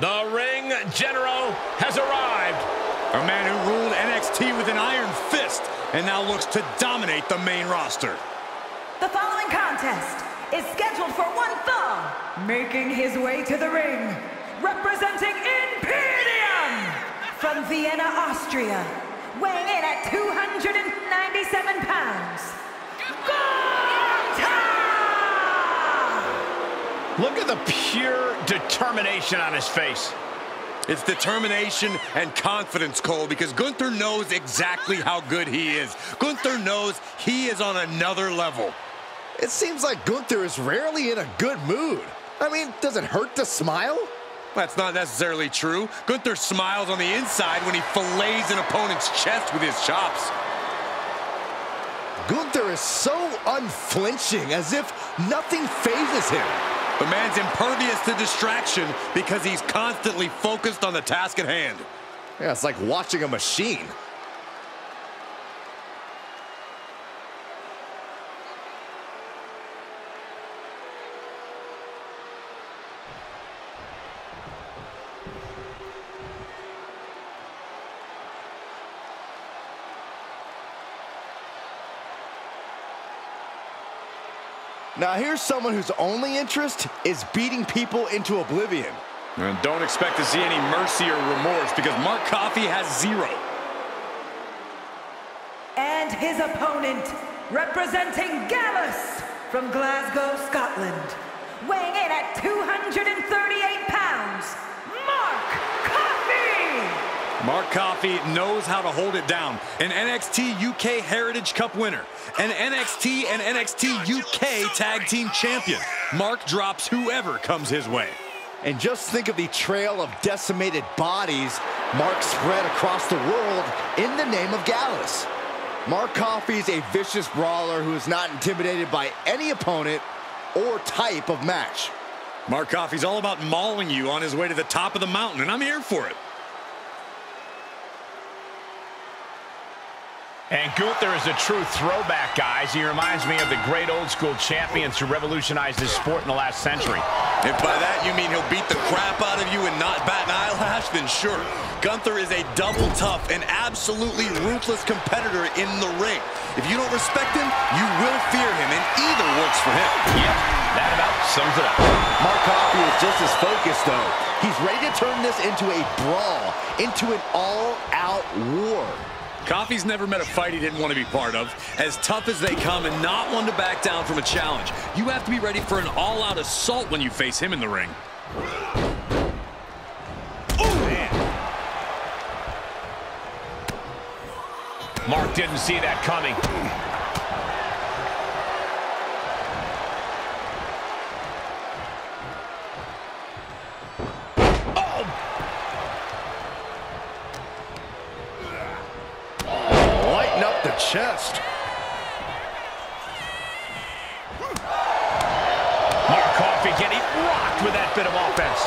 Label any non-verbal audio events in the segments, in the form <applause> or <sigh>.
The ring general has arrived. A man who ruled NXT with an iron fist and now looks to dominate the main roster. The following contest is scheduled for one fall, making his way to the ring, representing Imperium from Vienna, Austria, weighing in at 297 pounds, Gunther! Look at the pure determination on his face. It's determination and confidence, Cole, because Gunther knows exactly how good he is. Gunther knows he is on another level. It seems like Gunther is rarely in a good mood. I mean, does it hurt to smile? That's not necessarily true. Gunther smiles on the inside when he fillets an opponent's chest with his chops. Gunther is so unflinching, as if nothing fazes him. The man's impervious to distraction because he's constantly focused on the task at hand. Yeah, it's like watching a machine. Now here's someone whose only interest is beating people into oblivion. And don't expect to see any mercy or remorse because Mark Coffey has zero. And his opponent, representing Gallus from Glasgow, Scotland, weighing in at 238 pounds, Mark Coffey! Mark Coffey knows how to hold it down. An NXT UK Heritage Cup winner. An NXT and NXT UK Tag Team Champion. Mark drops whoever comes his way. And just think of the trail of decimated bodies Mark spread across the world in the name of Gallus. Mark Coffey's a vicious brawler who is not intimidated by any opponent or type of match. Mark Coffey's all about mauling you on his way to the top of the mountain, and I'm here for it. And Gunther is a true throwback, guys. He reminds me of the great old school champions who revolutionized this sport in the last century. If by that you mean he'll beat the crap out of you and not bat an eyelash, then sure. Gunther is a double tough and absolutely ruthless competitor in the ring. If you don't respect him, you will fear him, and either works for him. Yep, that about sums it up. Mark Coffey is just as focused, though. He's ready to turn this into a brawl, into an all-out war. Coffey's never met a fight he didn't want to be part of. As tough as they come and not one to back down from a challenge. You have to be ready for an all-out assault when you face him in the ring. Oh. Mark didn't see that coming. Lighten up the chest. Mark Coffey getting rocked with that bit of offense.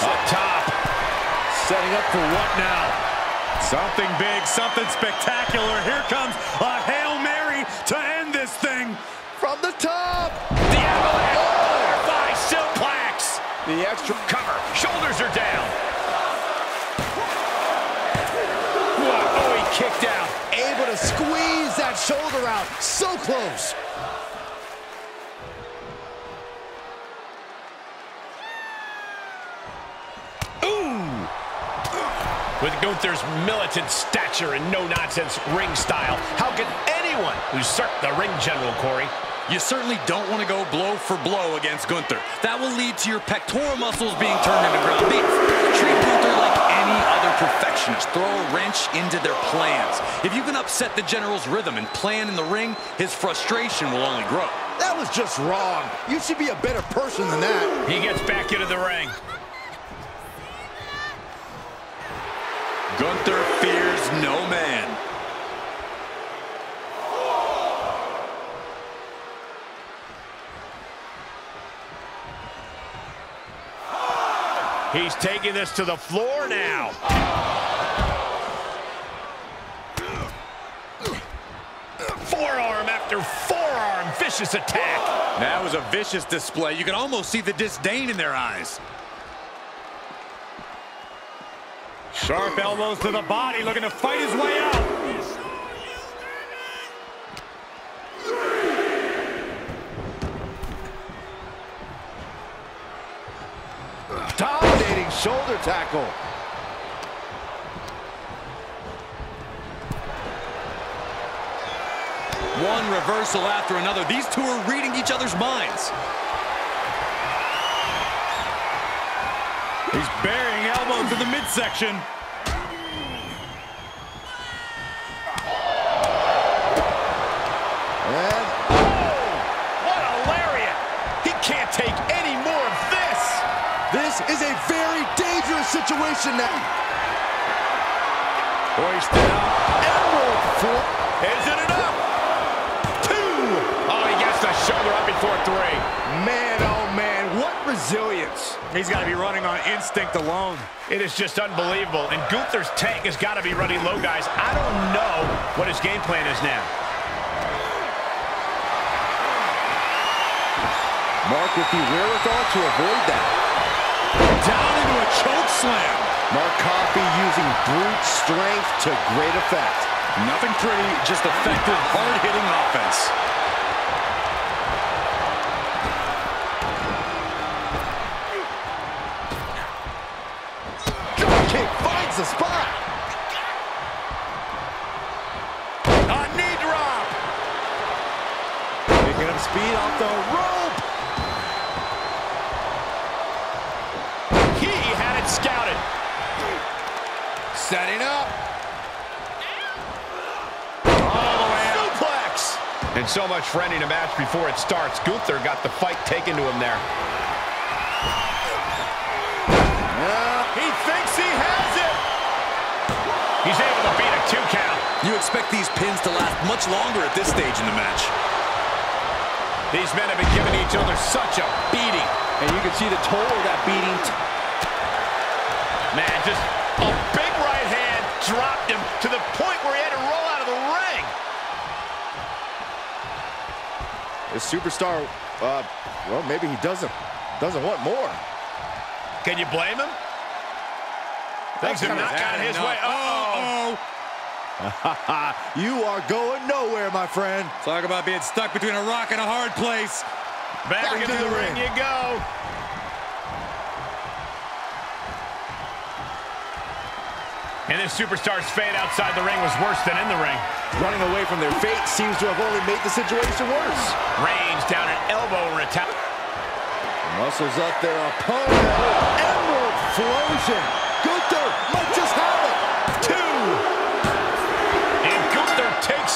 Up top. Setting up for what now? Something big, something spectacular. Here comes a Hail Mary to end this thing. From the top. The avalanche. Butterfly suplex. The extra Cover. Shoulders are down. Whoa, oh, he kicked out. able to squeeze that shoulder out. So close. With Gunther's militant stature and no-nonsense ring style, how can anyone usurp the ring general, Corey? You certainly don't want to go blow for blow against Gunther. That will lead to your pectoral muscles being turned into ground beef. Treat Gunther like any other perfectionist. Throw a wrench into their plans. If you can upset the general's rhythm and plan in the ring, his frustration will only grow. That was just wrong. You should be a better person than that. He gets back into the ring. Gunther fears no man. He's taking this to the floor now. Forearm after forearm. Vicious vicious attack. That was a vicious display. You can almost see the disdain in their eyes. Sharp elbows to the body, looking to fight his way out. Dominating shoulder tackle. One reversal after another. These two are reading each other's minds. He's burying elbows to the midsection. And oh, What a lariat. He can't take any more of this. this is a very dangerous situation now. Hoisted up. Emerald foot. Isn't it up? Two. Oh, he gets the shoulder up before three. Man, oh resilience. He's got to be running on instinct alone. It is just unbelievable. And Gunther's tank has got to be running low, guys. I don't know what his game plan is now. Mark with the wherewithal to avoid that. Down into a choke slam. Mark Coffey using brute strength to great effect. Nothing pretty, just effective, hard-hitting offense. The spot. A knee drop. Picking up speed off the rope. He had it scouted. Setting up. Suplex. And so much for ending a match before it starts. Gunther got the fight taken to him there. You expect these pins to last much longer at this stage in the match. These men have been giving each other such a beating. And you can see the toll of that beating. Man, just a big right hand dropped him to the point where he had to roll out of the ring. This superstar, uh, well, maybe he doesn't doesn't want more. Can you blame him? Things have not gotten his way. Uh-oh. <laughs> You are going nowhere, my friend. Talk about being stuck between a rock and a hard place. Back, Back into the, the ring. ring. you go. And this superstar's fate outside the ring was worse than in the ring. Running away from their fate seems to have only made the situation worse. Rains down an elbow attack. Muscles up their opponent. Emerald Flowsion.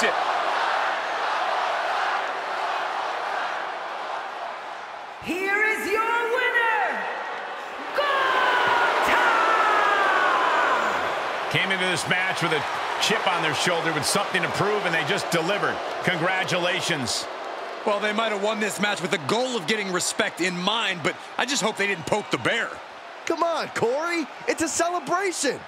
Gunther it. Here is your winner, Gunther! Came into this match with a chip on their shoulder with something to prove, and they just delivered. Congratulations. Well, they might have won this match with the goal of getting respect in mind, but I just hope they didn't poke the bear. Come on, Corey. It's a celebration.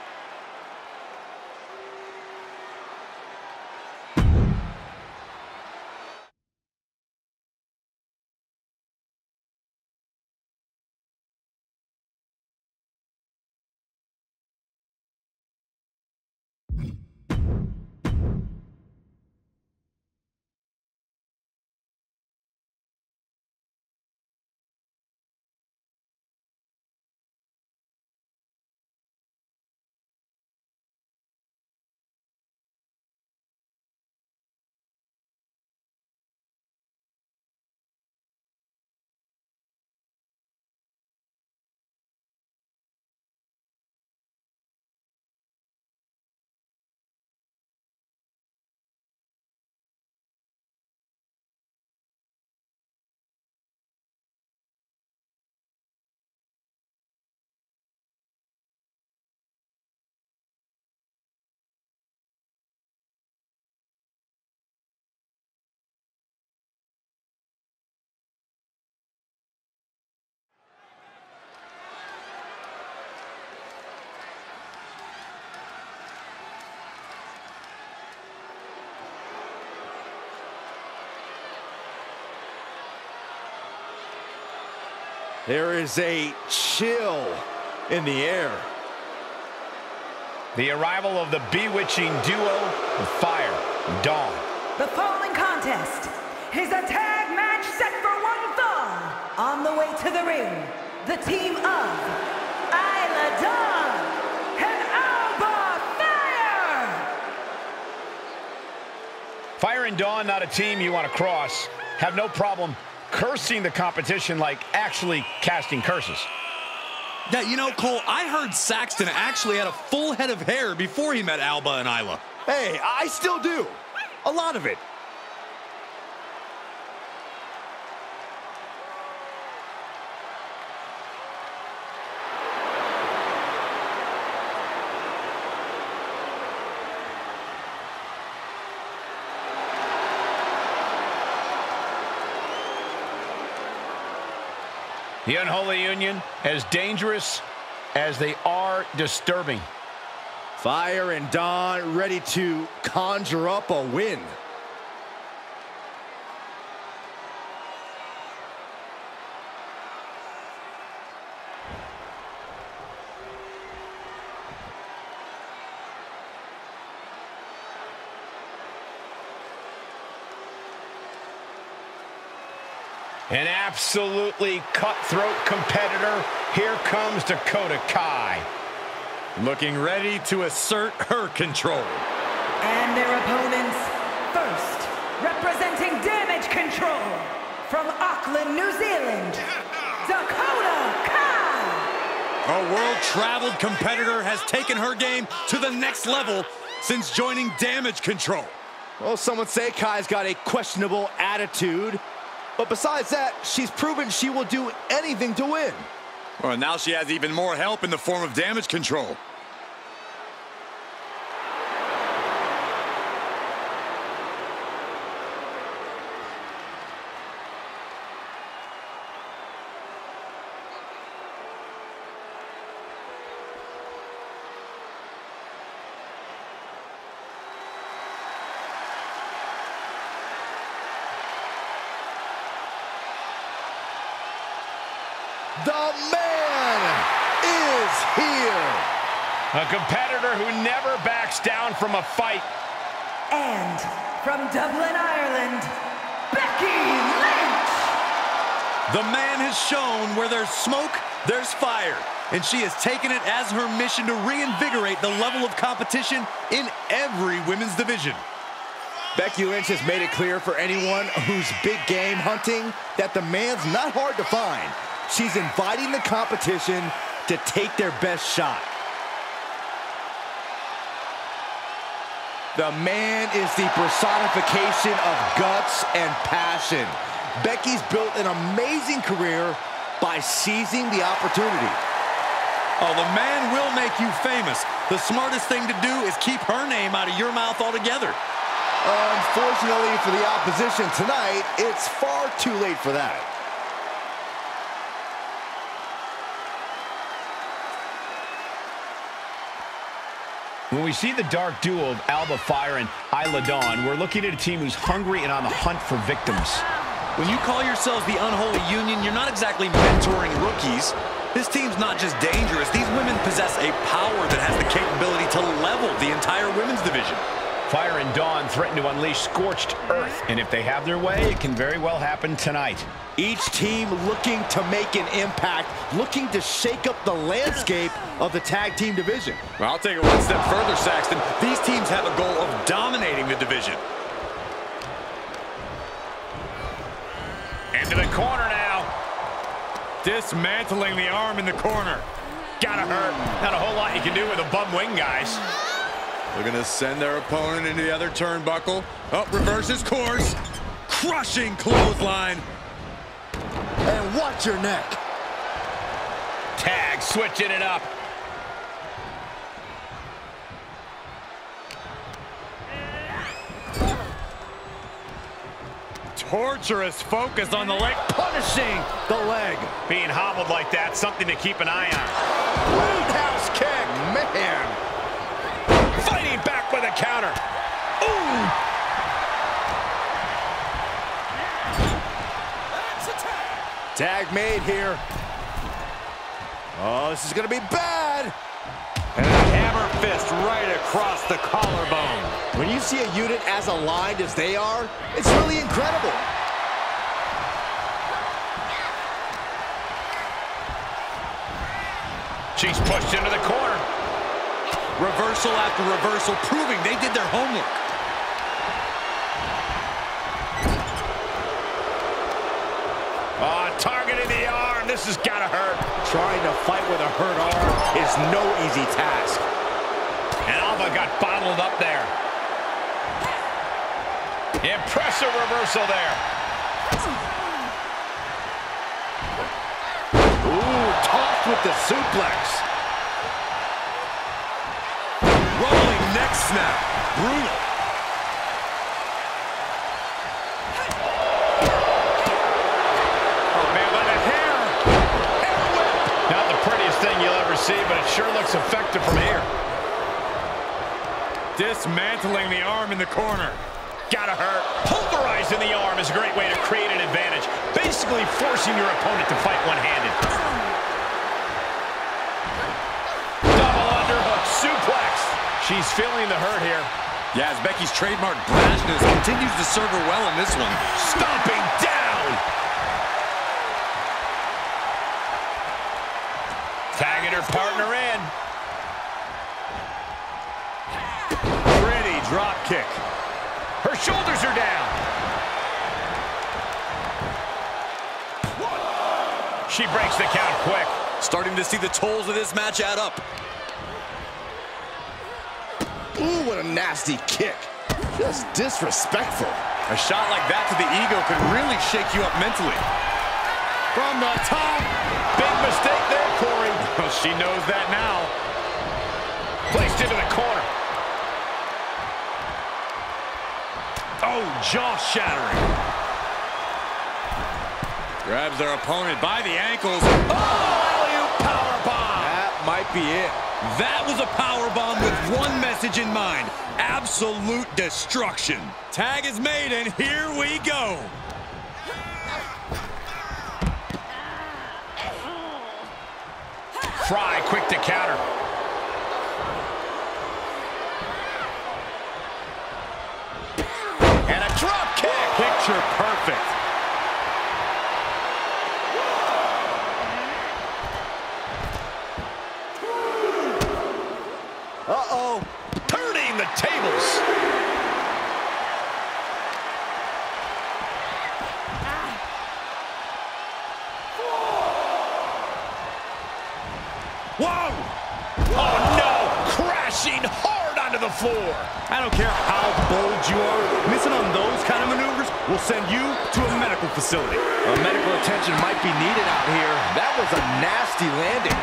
There is a chill in the air. The arrival of the bewitching duo of Fire and Dawn. The following contest is a tag match set for one fall. On the way to the ring, the team of Isla Dawn and Alba Fire. Fire and Dawn, not a team you want to cross. Have no problem cursing the competition like actually casting curses. Yeah, you know, Cole, I heard Saxton actually had a full head of hair before he met Alba and Isla. Hey, I still do. A lot of it. The unholy union, as dangerous as they are disturbing. Fire and Dawn ready to conjure up a win. An absolutely cutthroat competitor. Here comes Dakota Kai. Looking ready to assert her control. And their opponents, first, representing Damage Control from Auckland, New Zealand, Dakota Kai. A world-traveled competitor has taken her game to the next level since joining Damage Control. Well, some would say Kai's got a questionable attitude. But besides that, she's proven she will do anything to win. Well, now she has even more help in the form of damage control. The man is here. A competitor who never backs from a fight. And from Dublin, Ireland, Becky Lynch. The man has shown where there's smoke, there's fire. And she has taken it as her mission to reinvigorate the level of competition in every women's division. Becky Lynch has made it clear for anyone who's big game hunting that the man's not hard to find. She's inviting the competition to take their best shot. The man is the personification of guts and passion. Becky's built an amazing career by seizing the opportunity. Oh, the man will make you famous. The smartest thing to do is keep her name out of your mouth altogether. Unfortunately for the opposition tonight, it's far too late for that. When we see the dark duo of Alba Fire and Isla Dawn, we're looking at a team who's hungry and on the hunt for victims. When you call yourselves the Unholy Union, you're not exactly mentoring rookies. This team's not just dangerous. These women possess a power that has the capability to level the entire women's division. Fire and Dawn threaten to unleash scorched earth, and if they have their way, it can very well happen tonight. Each team looking to make an impact, looking to shake up the landscape of the tag team division. Well, I'll take it one step further, Saxton. These teams have a goal of dominating the division. Into the corner now. Dismantling the arm in the corner. Gotta hurt. Not a whole lot you can do with a bum wing, guys. They're going to send their opponent into the other turnbuckle. Oh, reverses course. Crushing clothesline. And watch your neck. Tag switching it up. Torturous focus on the leg. Punishing the leg. Being hobbled like that, something to keep an eye on. Roundhouse kick. Man. Fighting back with a counter. Ooh! Tag made here. Oh, this is going to be bad. And a hammer fist right across the collarbone. When you see a unit as aligned as they are, it's really incredible. She's pushed into the corner. Reversal after reversal, proving they did their homework. Oh, targeting the arm. This has got to hurt. Trying to fight with a hurt arm is no easy task. And Alba got bottled up there. Impressive reversal there. Ooh, tossed with the suplex. Neck snap. Brutal. Oh, man, look at hair. Hair whip. Not the prettiest thing you'll ever see, but it sure looks effective from here. Dismantling the arm in the corner. Gotta hurt. Pulverizing the arm is a great way to create an advantage. Basically forcing your opponent to fight one-handed. She's feeling the hurt here. Yeah, as Becky's trademark brashness continues to serve her well in this one. Stomping down. Tagging her partner in. Pretty drop kick. Her shoulders are down. She breaks the count quick. Starting to see the tolls of this match add up. Ooh, what a nasty kick. Just disrespectful. A shot like that to the ego could really shake you up mentally. From the top. Big mistake there, Corey. Well, she knows that now. Placed into the corner. Oh, jaw-shattering. Grabs their opponent by the ankles. Oh, might be it. That was a power bomb with one message in mind. Absolute destruction. Tag is made, and here we go. Fry quick to counter. And a drop kick. Picture perfect. Uh-oh. Turning the tables. Whoa! Oh, no. Crashing hard onto the floor. I don't care how bold you are, missing on those kind of maneuvers will send you to a medical facility. Medical attention might be needed out here. That was a nasty landing.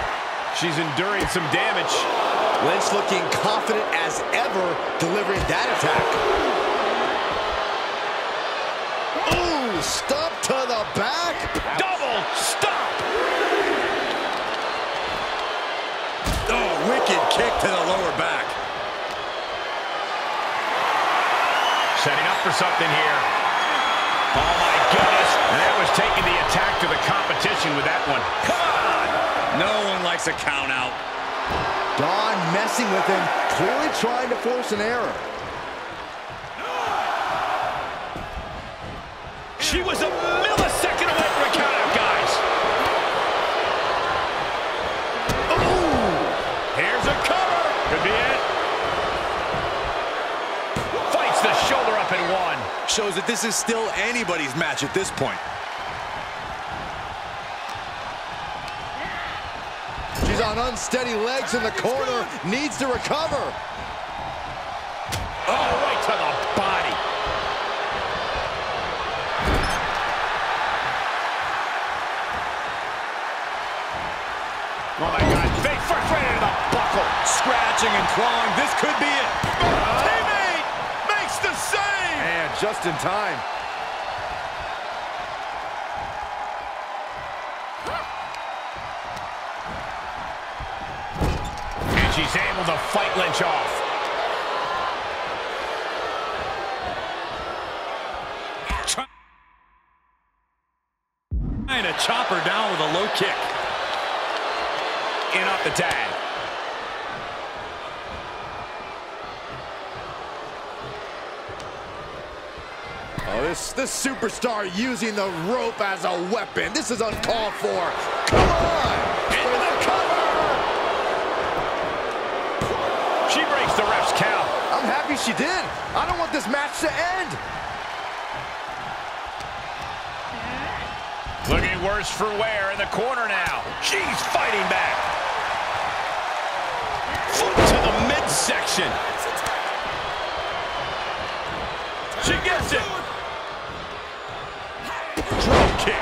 She's enduring some damage. Lynch looking confident as ever delivering that attack. Ooh, stomp to the back. Double stop. Oh, wicked kick to the lower back. Setting up for something here. Oh, my goodness. That was taking the attack to the competition with that one. Come on. No one likes a count out. Dawn messing with him, clearly trying to force an error. She was a Shows that this is still anybody's match at this point. She's on unsteady legs in the corner, needs to recover. Oh, right to the body. Oh, my God. Big first right into the buckle. Scratching and clawing. This could be it. Just in time. And she's able to fight Lynch off. Trying to chop her down with a low kick. in off the tag. This, this superstar using the rope as a weapon. This is uncalled for. Come on! Into the cover! She breaks the ref's count. I'm happy she did. I don't want this match to end. Looking worse for wear in the corner now. She's fighting back. Foot to the midsection. She gets it. Drop kick.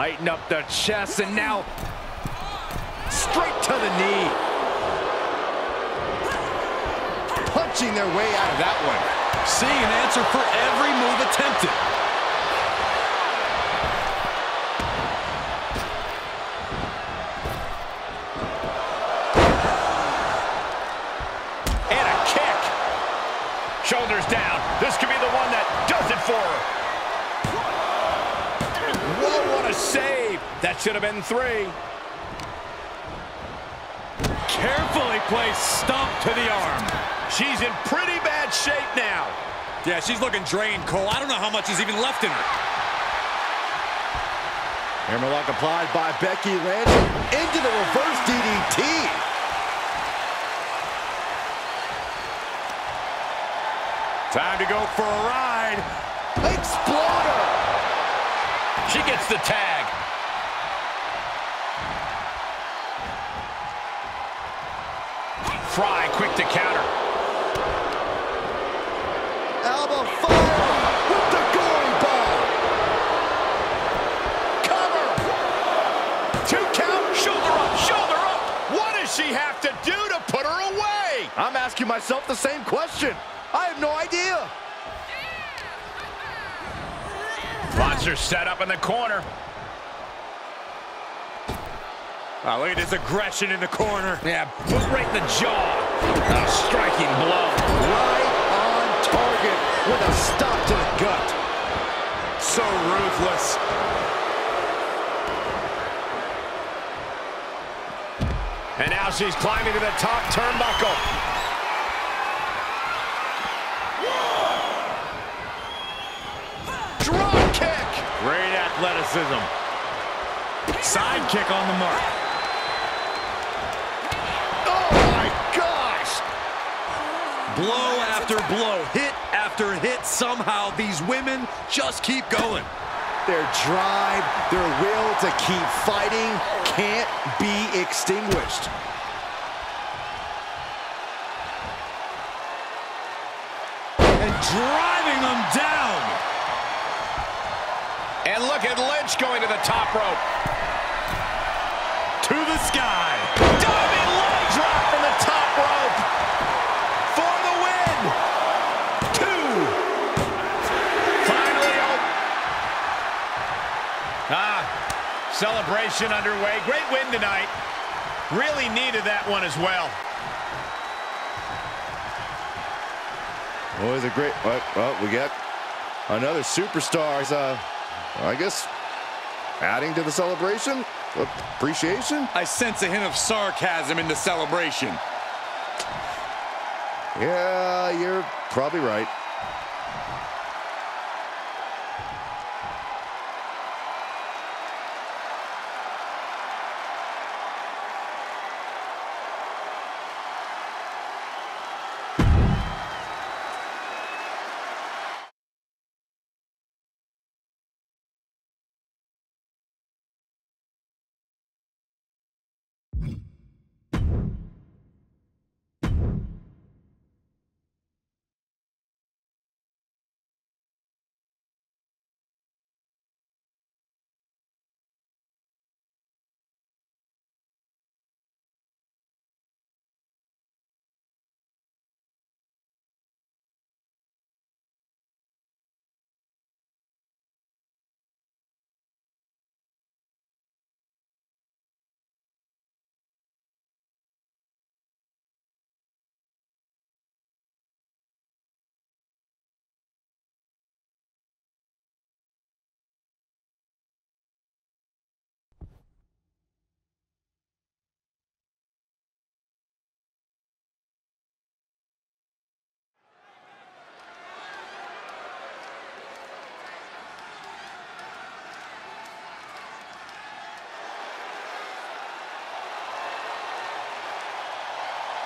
Lighten up the chest and now straight to the knee. Punching their way out of that one. Seeing an answer for every move attempted. Should have been three. Carefully placed stomp to the arm. She's in pretty bad shape now. Yeah, she's looking drained, Cole. I don't know how much is even left in her. Hammerlock applied by Becky Lynch into the reverse DDT. Time to go for a ride. Exploder! She gets the tag. Fry quick to counter. Alba fire with the goalie ball. Cover! Two count. Shoulder up, shoulder up. What does she have to do to put her away? I'm asking myself the same question. I have no idea. Monster set up in the corner. Oh, look at his aggression in the corner. Yeah, boot right in the jaw. A striking blow. Right on target with a stop to the gut. So ruthless. And now she's climbing to the top turnbuckle. Drop kick. Great athleticism. Side kick on the mark. Blow after blow, hit after hit. Somehow these women just keep going. Their drive, their will to keep fighting can't be extinguished. And driving them down. And look at Lynch going to the top rope. To the sky. Celebration underway. Great win tonight. Really needed that one as well. Always a great. Well, well, we got another superstar. Uh, I guess adding to the celebration. Appreciation. I sense a hint of sarcasm in the celebration. Yeah, you're probably right.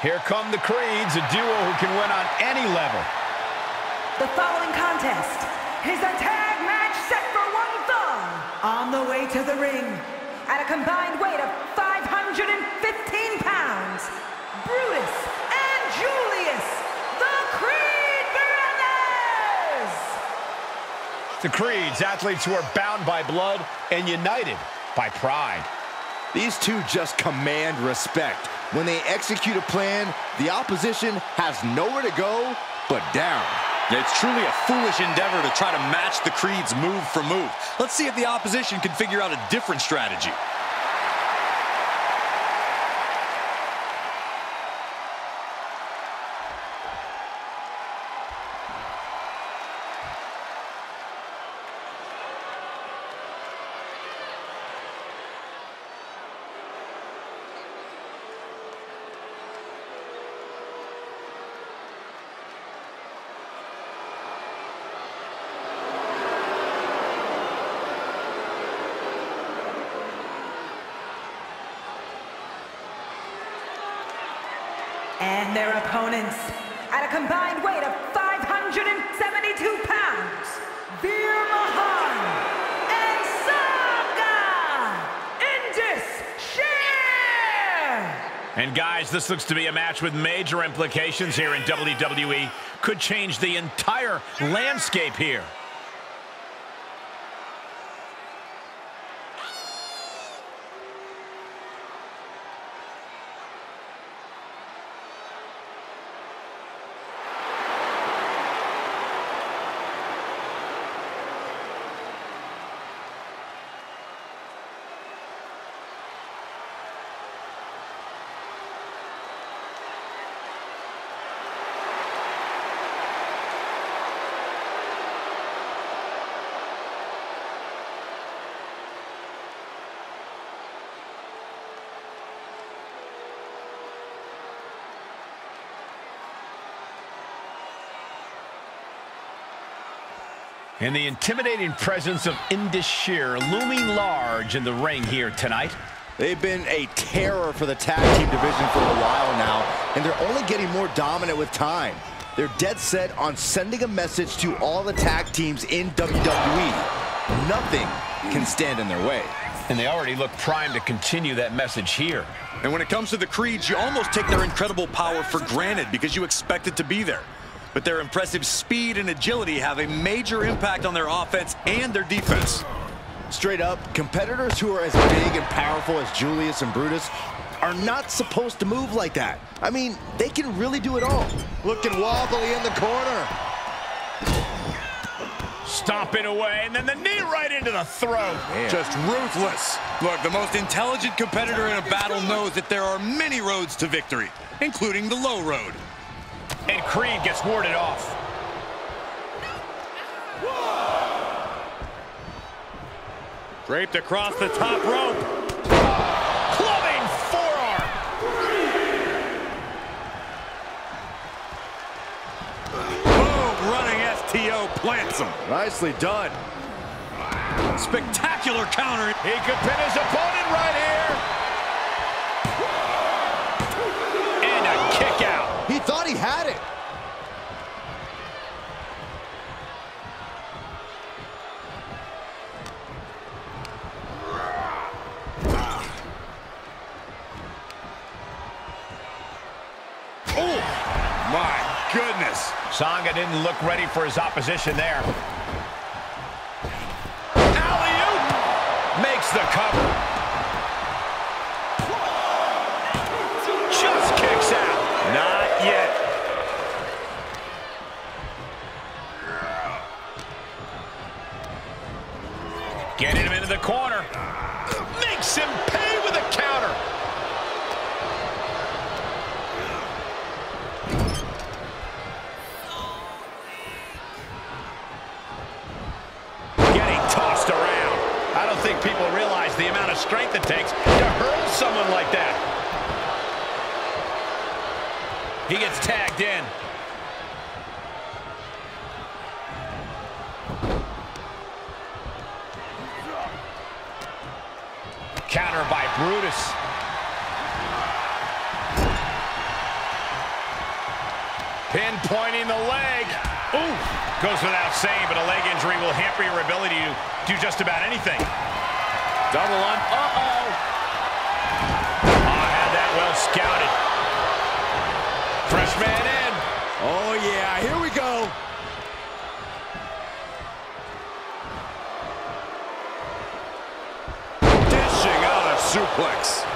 Here come the Creeds, a duo who can win on any level. The following contest is a tag match set for one fall. On the way to the ring, at a combined weight of 515 pounds, Brutus and Julius, the Creed Brothers! The Creeds, athletes who are bound by blood and united by pride. These two just command respect. When they execute a plan, the opposition has nowhere to go but down. It's truly a foolish endeavor to try to match the Creeds move for move. Let's see if the opposition can figure out a different strategy. And their opponents, at a combined weight of 572 pounds, Veer Mahaan and Sanga Indus Sher! And guys, this looks to be a match with major implications here in WWE. Could change the entire landscape here. And the intimidating presence of Indus Sher looming large in the ring here tonight. They've been a terror for the tag team division for a while now, and they're only getting more dominant with time. They're dead set on sending a message to all the tag teams in WWE. Nothing can stand in their way. And they already look primed to continue that message here. And when it comes to the Creeds, you almost take their incredible power for granted because you expect it to be there. But their impressive speed and agility have a major impact on their offense and their defense. Straight up, competitors who are as big and powerful as Julius and Brutus are not supposed to move like that. I mean, they can really do it all. Looking wobbly in the corner. Stomping away, and then the knee right into the throat. Just ruthless. Look, the most intelligent competitor in a battle knows that there are many roads to victory, including the low road. And Creed gets warded off. Draped across the top rope. Clubbing forearm. Boom, running STO plants him. Nicely done. Spectacular counter. He could pin his opponent right here. Thought he had it. Oh, my goodness. Sanga didn't look ready for his opposition there. Alley-oop makes the cover. Just kicks out. Not yet. Getting him into the corner. Makes him pay with a counter. Getting tossed around. I don't think people realize the amount of strength it takes to hurl someone like that. He gets tagged in. Counter by Brutus. Pinpointing the leg. Ooh, goes without saying, but a leg injury will hamper your ability to do just about anything. Double on. Uh-oh. Oh, had that well scouted. Fresh man in. Oh, yeah, here we go. Dishing out a suplex.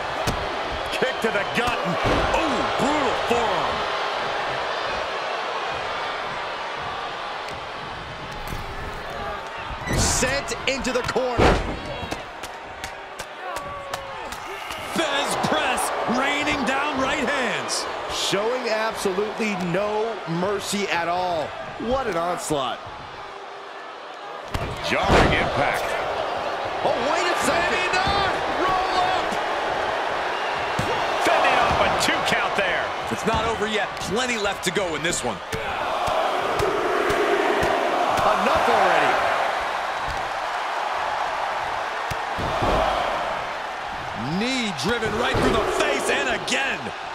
Kick to the gut. Oh, brutal forearm. Sent into the corner. Showing absolutely no mercy at all. What an onslaught. Jarring impact. Oh, wait a second. not. Roll up. Fending off a two count there. It's not over yet. Plenty left to go in this one. Enough already. Knee driven right through the face and again.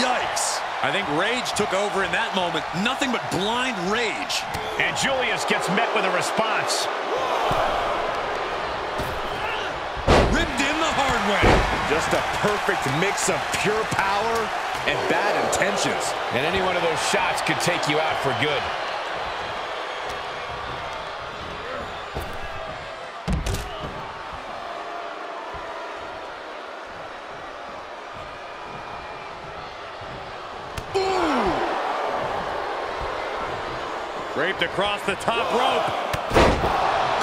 Yikes. I think rage took over in that moment. Nothing but blind rage. And Julius gets met with a response. Ripped in the hard way. Just a perfect mix of pure power and bad intentions. And any one of those shots could take you out for good. Draped across the top rope.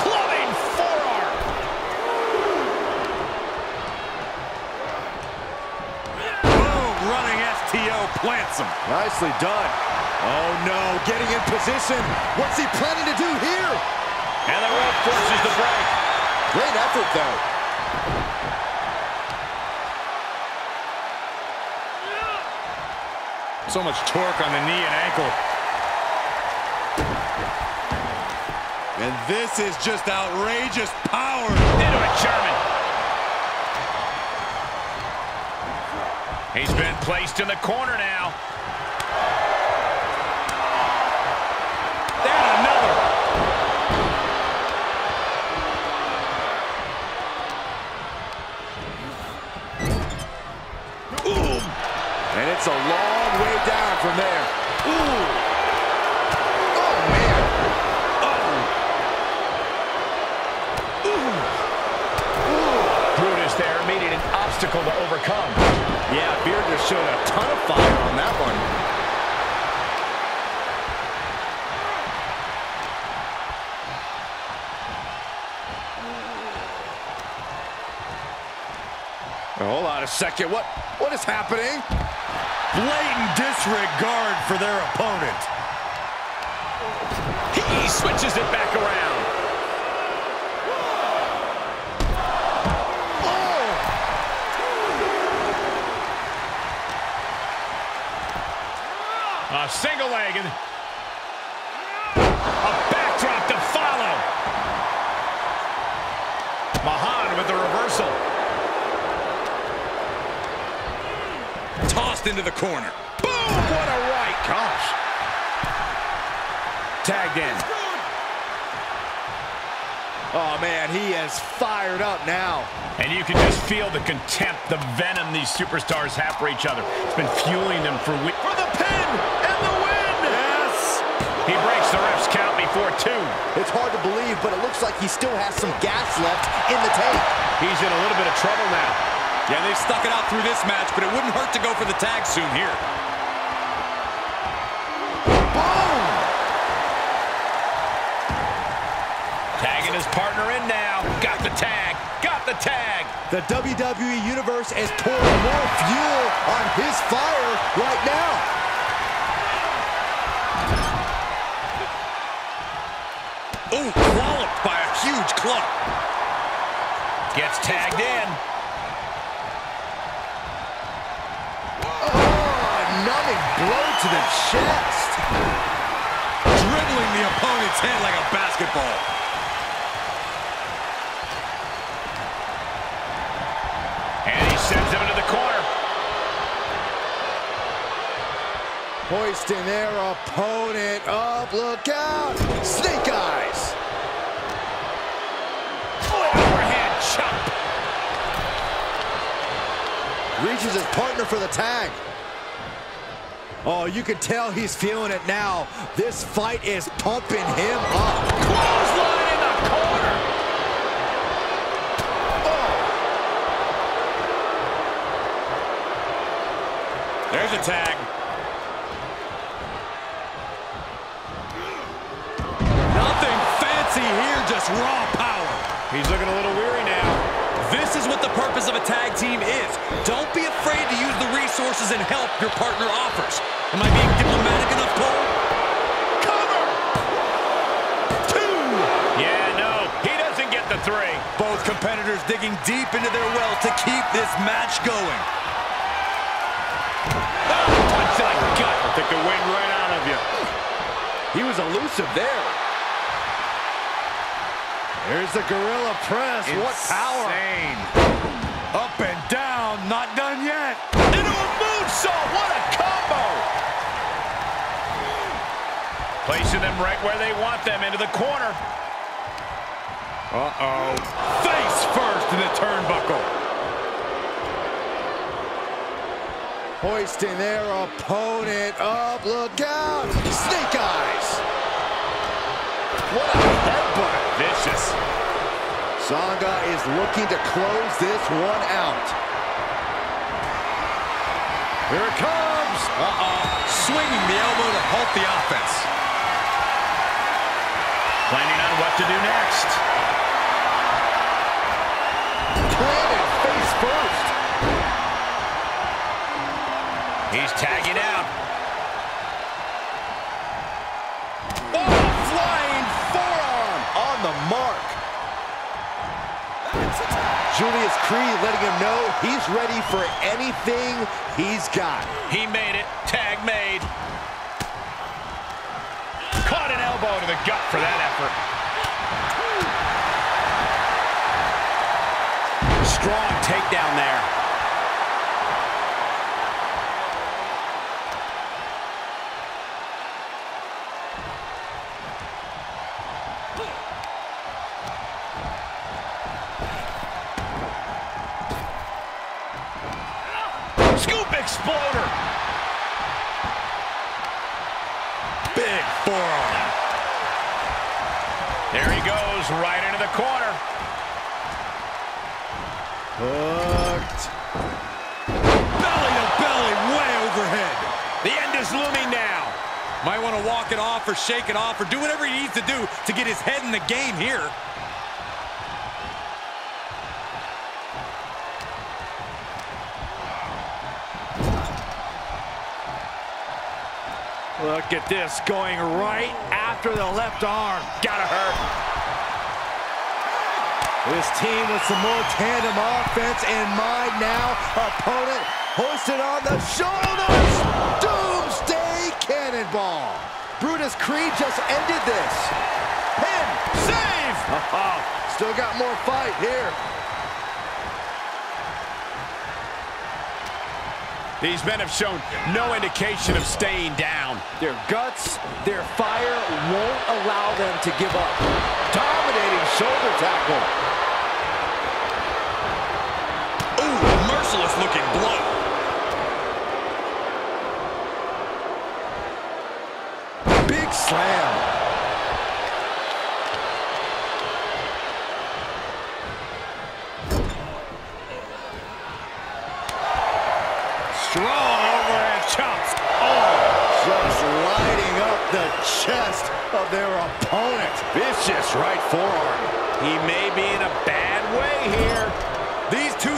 Clubbing forearm. Boom, running STO plants him. Nicely done. Oh, no, getting in position. What's he planning to do here? And the rope forces the break. Great effort, though. So much torque on the knee and ankle. And this is just outrageous power. Into a German. He's been placed in the corner now. And another. Boom. And it's a long way down from there. Ooh. Oh, man. Brutus there made it an obstacle to overcome. Yeah, Veer just showed a ton of fire on that one. Hold on a second. What what is happening? Blatant disregard for their opponent. He switches it back around. Oh. A single leg and a backdrop to follow. Mahaan with the reversal. Tossed into the corner. Boom! What a right. Gosh. Tagged in. Oh, man, he is fired up now. And you can just feel the contempt, the venom these superstars have for each other. It's been fueling them for weeks. For the pin and the win! Yes! He breaks the ref's count before two. It's hard to believe, but it looks like he still has some gas left in the tank. He's in a little bit of trouble now. Yeah, they've stuck it out through this match, but it wouldn't hurt to go for the tag soon here. Boom! Tagging his partner in now. Got the tag. Got the tag. The WWE Universe is pouring more fuel on his fire right now. Oh, walloped by a huge club. Gets tagged in. Numbing blow to the chest. Dribbling the opponent's head like a basketball. And he sends him into the corner. Hoisting their opponent up. Look out. Snake eyes. Reaches his partner for the tag. Oh, you can tell he's feeling it now. This fight is pumping him up. Clothesline in the corner. Oh. There's a tag. Nothing fancy here, just raw power. He's looking a little weary is what the purpose of a tag team is. Don't be afraid to use the resources and help your partner offers. Am I being diplomatic enough, Cole? Cover. Two. Yeah, no, he doesn't get the three. Both competitors digging deep into their well to keep this match going. Oh, punch to the gut. I'll take the wind right out of you. He was elusive there. There's the gorilla press. What power. Insane. Up and down, not done yet. Into a moonsault. What a combo. Placing them right where they want them, into the corner. Uh-oh. Face first in the turnbuckle. Hoisting their opponent up. Look out. Snake eyes. What a headbutt. Vicious. Sanga is looking to close this one out. Here it comes. Uh-oh. Swinging the elbow to halt the offense. Planning on what to do next. Planted face first. He's tagging out. Julius Creed letting him know he's ready for anything he's got. He made it. Tag made. Caught an elbow to the gut for that effort. Strong takedown there. Goes, right into the corner. Hooked. Belly to belly, way overhead. The end is looming now. Might want to walk it off or shake it off or do whatever he needs to do to get his head in the game here. Look at this, going right after the left arm. Gotta hurt. This team with some more tandem offense in mind now. Opponent hoisted on the shoulders. Doomsday Cannonball. Brutus Creed just ended this. Pin. Save! <laughs> Still got more fight here. These men have shown no indication of staying down. Their guts, their fire won't allow them to give up. Dominating shoulder tackle. Ooh, merciless looking blow. Big slam. Strong overhead chops. Oh, Just lighting up the chest of their opponent. Vicious right forearm. he may be in a bad way here. These two.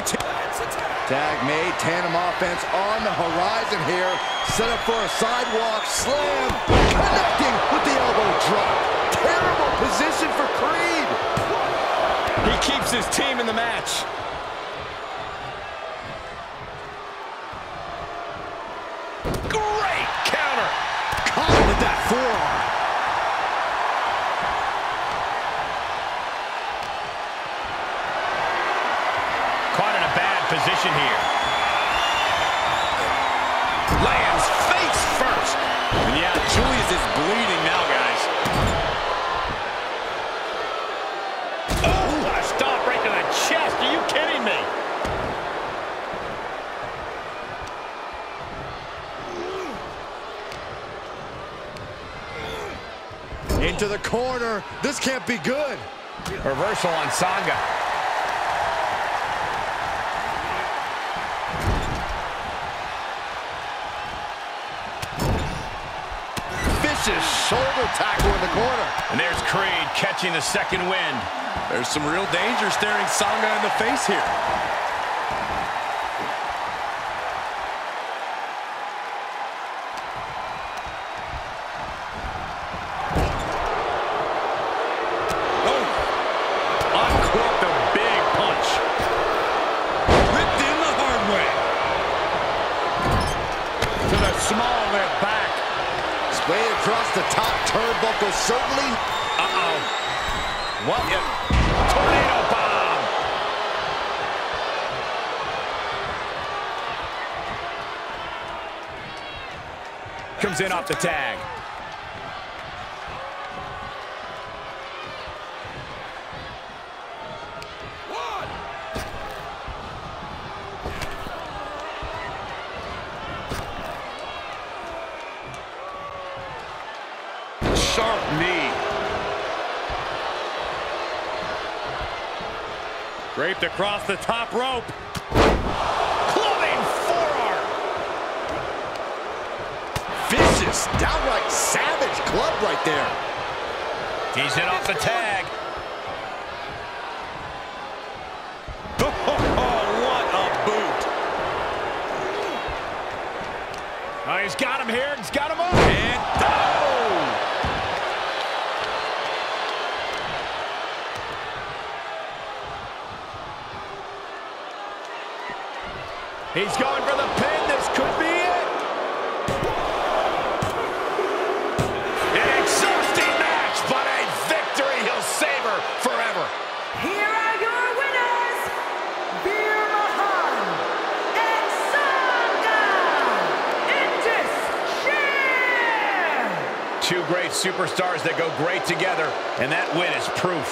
Tag made, tandem offense on the horizon here. Set up for a sidewalk slam. Connecting with the elbow drop. Terrible position for Creed. He keeps his team in the match. Can't be good. Reversal on Sanga. Vicious shoulder tackle in the corner. And there's Creed catching the second wind. There's some real danger staring Sanga in the face here. Off the tag. Sharp knee. Draped across the top rope. Club right there. He's in off the tag. Superstars that go great together, and that win is proof.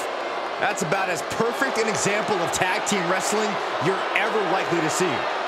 That's about as perfect an example of tag team wrestling you're ever likely to see.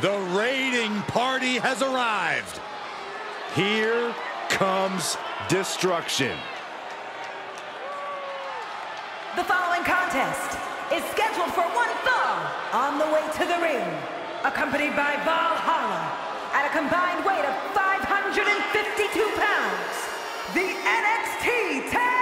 The raiding party has arrived. Here comes destruction. The following contest is scheduled for one fall on the way to the ring, accompanied by Valhalla at a combined weight of 552 pounds. The NXT Tag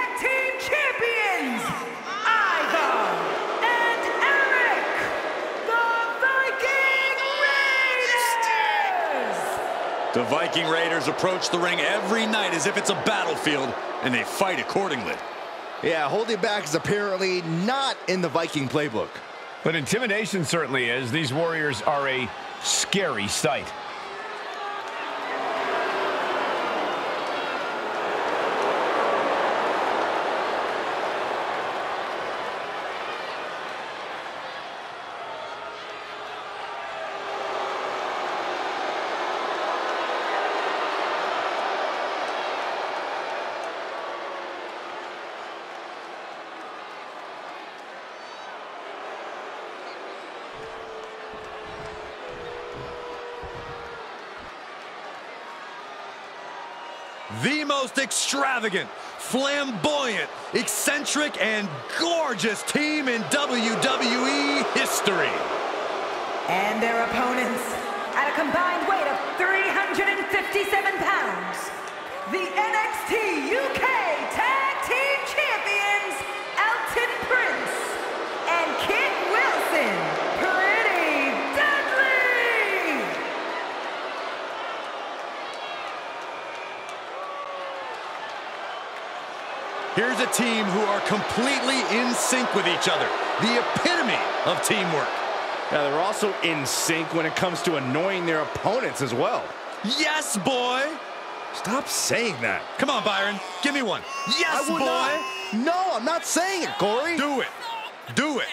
Viking Raiders approach the ring every night as if it's a battlefield, and they fight accordingly. Yeah, holding back is apparently not in the Viking playbook. But intimidation certainly is. These Warriors are a scary sight. The most extravagant, flamboyant, eccentric, and gorgeous team in WWE history. And their opponents, at a combined weight of 357 pounds, the NXT UK Here's a team who are completely in sync with each other. The epitome of teamwork. Now, they're also in sync when it comes to annoying their opponents as well. Yes, boy. Stop saying that. Come on, Byron. Give me one. Yes, boy. not. No, I'm not saying it, Corey. Do it. Do it.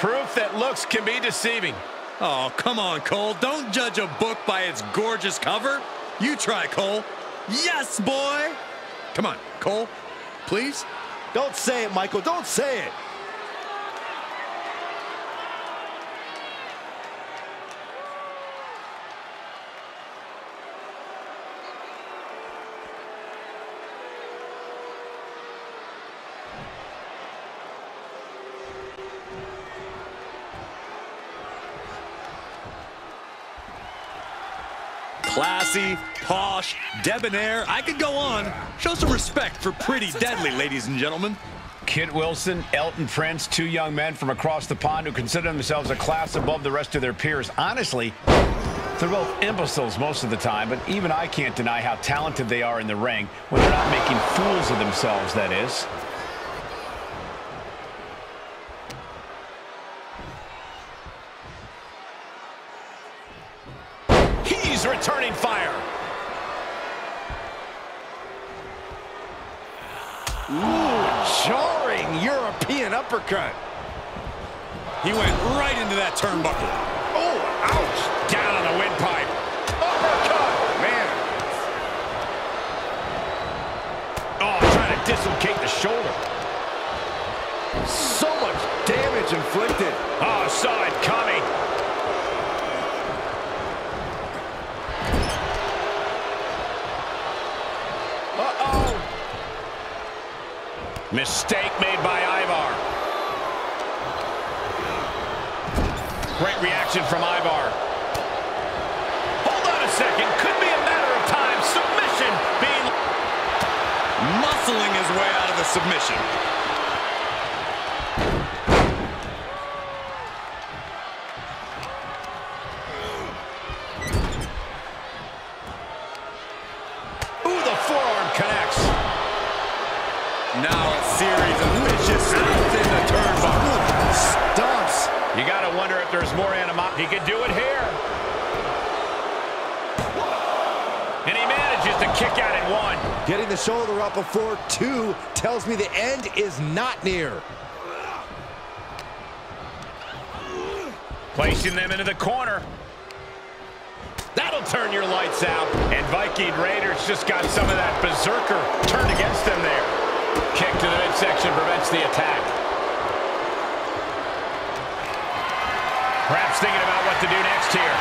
Proof that looks can be deceiving. Oh, come on, Cole. Don't judge a book by its gorgeous cover. You try, Cole. Yes, boy. Come on, Cole. Please. Don't say it, Michael. Don't say it. Posh, debonair. I could go on. Show some respect for Pretty Deadly, ladies and gentlemen. Kit Wilson, Elton Prince, two young men from across the pond who consider themselves a class above the rest of their peers. Honestly, they're both imbeciles most of the time, but even I can't deny how talented they are in the ring when they're not making fools of themselves, that is. Uppercut. He went right into that turnbuckle. Oh, ouch. Down on the windpipe. Uppercut. Man, Oh, trying to dislocate the shoulder. so much damage inflicted. Oh, saw it coming. Uh-oh. Mistake made by Ivar. From Ivar. Hold on a second. Could be a matter of time. Submission being... Muscling his way out of the submission. Placing them into the corner. That'll turn your lights out. And Viking Raiders just got some of that berserker turned against them there. Kick to the midsection prevents the attack. Perhaps thinking about what to do next here.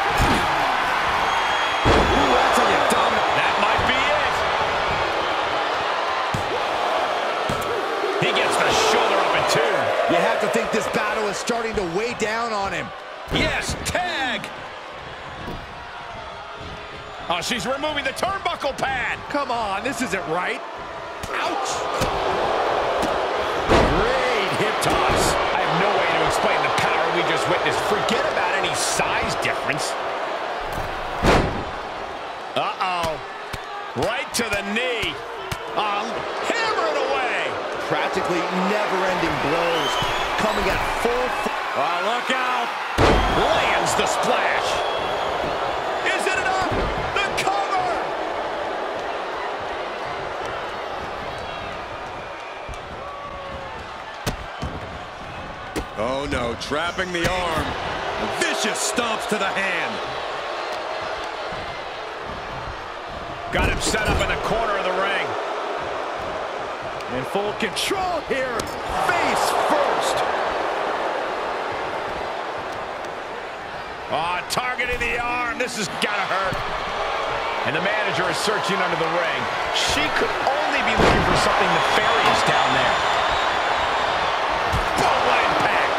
Ooh, that's you dominate. That might be it. He gets the shoulder up in two. You have to think this battle is starting to weigh down on him. Yes, tag. Oh, she's removing the turnbuckle pad. Come on, this isn't right. Ouch! Great hip toss. I have no way to explain the power we just witnessed. Forget about any size difference. Uh-oh. Right to the knee. Um, hammer it away. Practically never-ending blows coming at full... Oh, look out. Lands the splash. No. Trapping the arm. Vicious stomps to the hand. Got him set up in the corner of the ring. In full control here. Face first. Oh, targeting the arm. This has got to hurt. And the manager is searching under the ring. She could only be looking for something nefarious down there. Oh, what impact.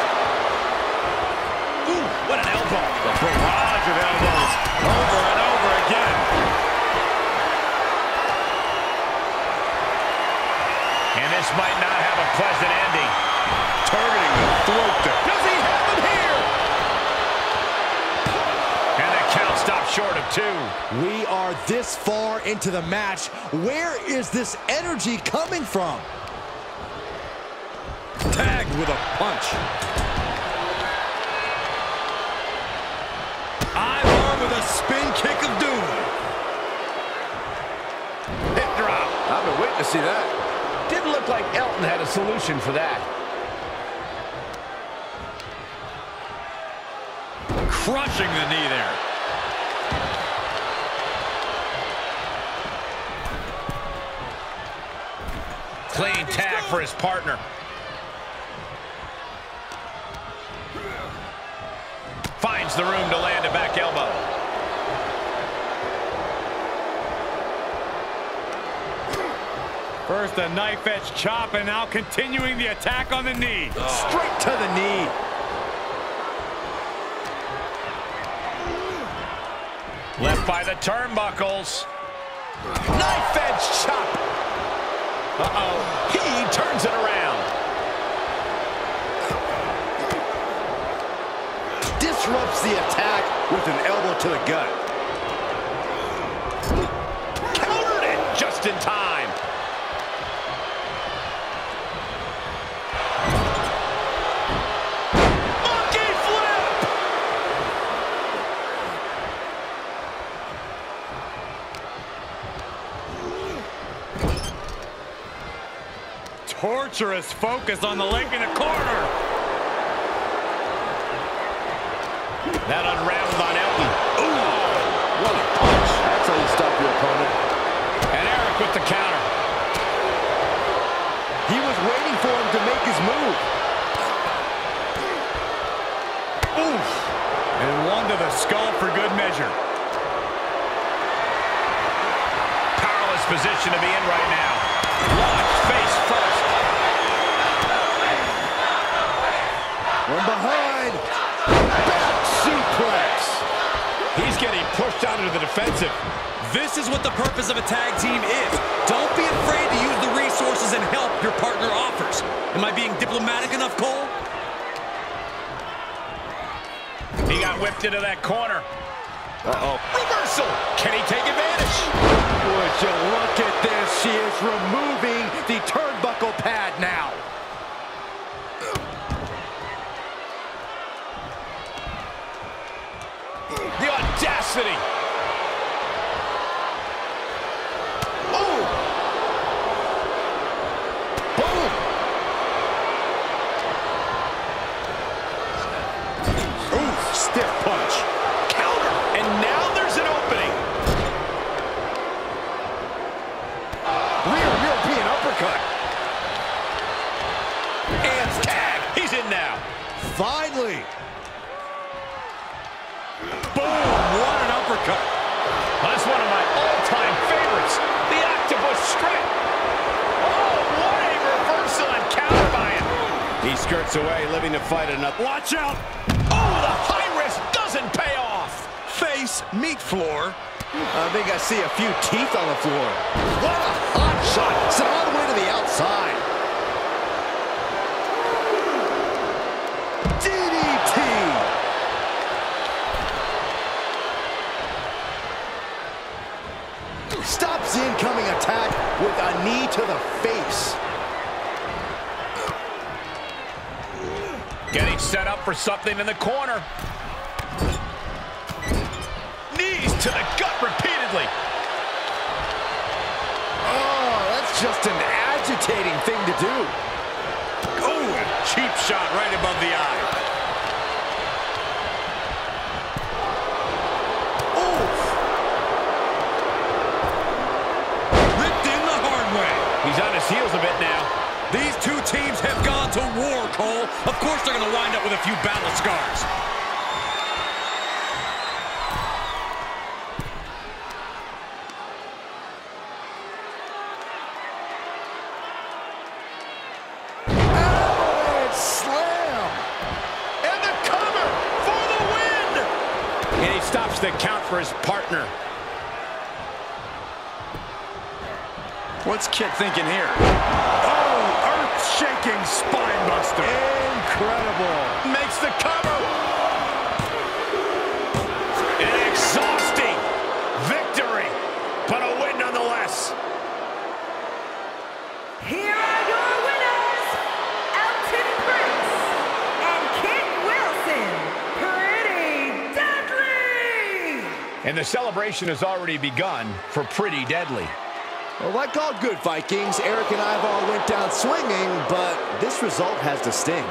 Ooh, what an elbow. A barrage of elbows over and over again. And this might not have a pleasant ending. Targeting the throat there. Does he have him here? And the count stops short of two. We are this far into the match. Where is this energy coming from? Tagged with a punch. Ivar with a spin kick of doom. Hip drop. I've been waiting to see that. Didn't like Elton had a solution for that. Crushing the knee there. Clean tag for his partner. Finds the room to land a back elbow. First a knife edge chop and now continuing the attack on the knee. Oh. Straight to the knee. Left by the turnbuckles. Knife edge chop. Uh-oh. He turns it around. Disrupts the attack with an elbow to the gut. Torturous focus on the leg in the corner. That unraveled on Elton. Oh, what a punch. That's how you stop your opponent. And Eric with the counter. He was waiting for him to make his move. Oof. And one to the skull for good measure. Powerless position to be in right now. From behind. Back suplex. He's getting pushed out into the defensive. This is what the purpose of a tag team is. Don't be afraid to use the resources and help your partner offers. Am I being diplomatic enough, Cole? He got whipped into that corner. Uh-oh. Reversal. Can he take advantage? Would you look at this? She is removing the turnbuckle pad now. The audacity. Oh! divinely. Boom, what an uppercut. That's one of my all-time favorites, the octopus strip. Oh, what a reversal and counter by him. He skirts away, living to fight another. Watch out. Oh, the high risk doesn't pay off. Face, meat floor. I think I see a few teeth on the floor. In the corner. The count for his partner. What's Kit thinking here? Oh, earth-shaking spine buster. Incredible. Makes the cover. And the celebration has already begun for Pretty Deadly. Well, like all good Vikings, Eric and Ivar went down swinging, but this result has to sting.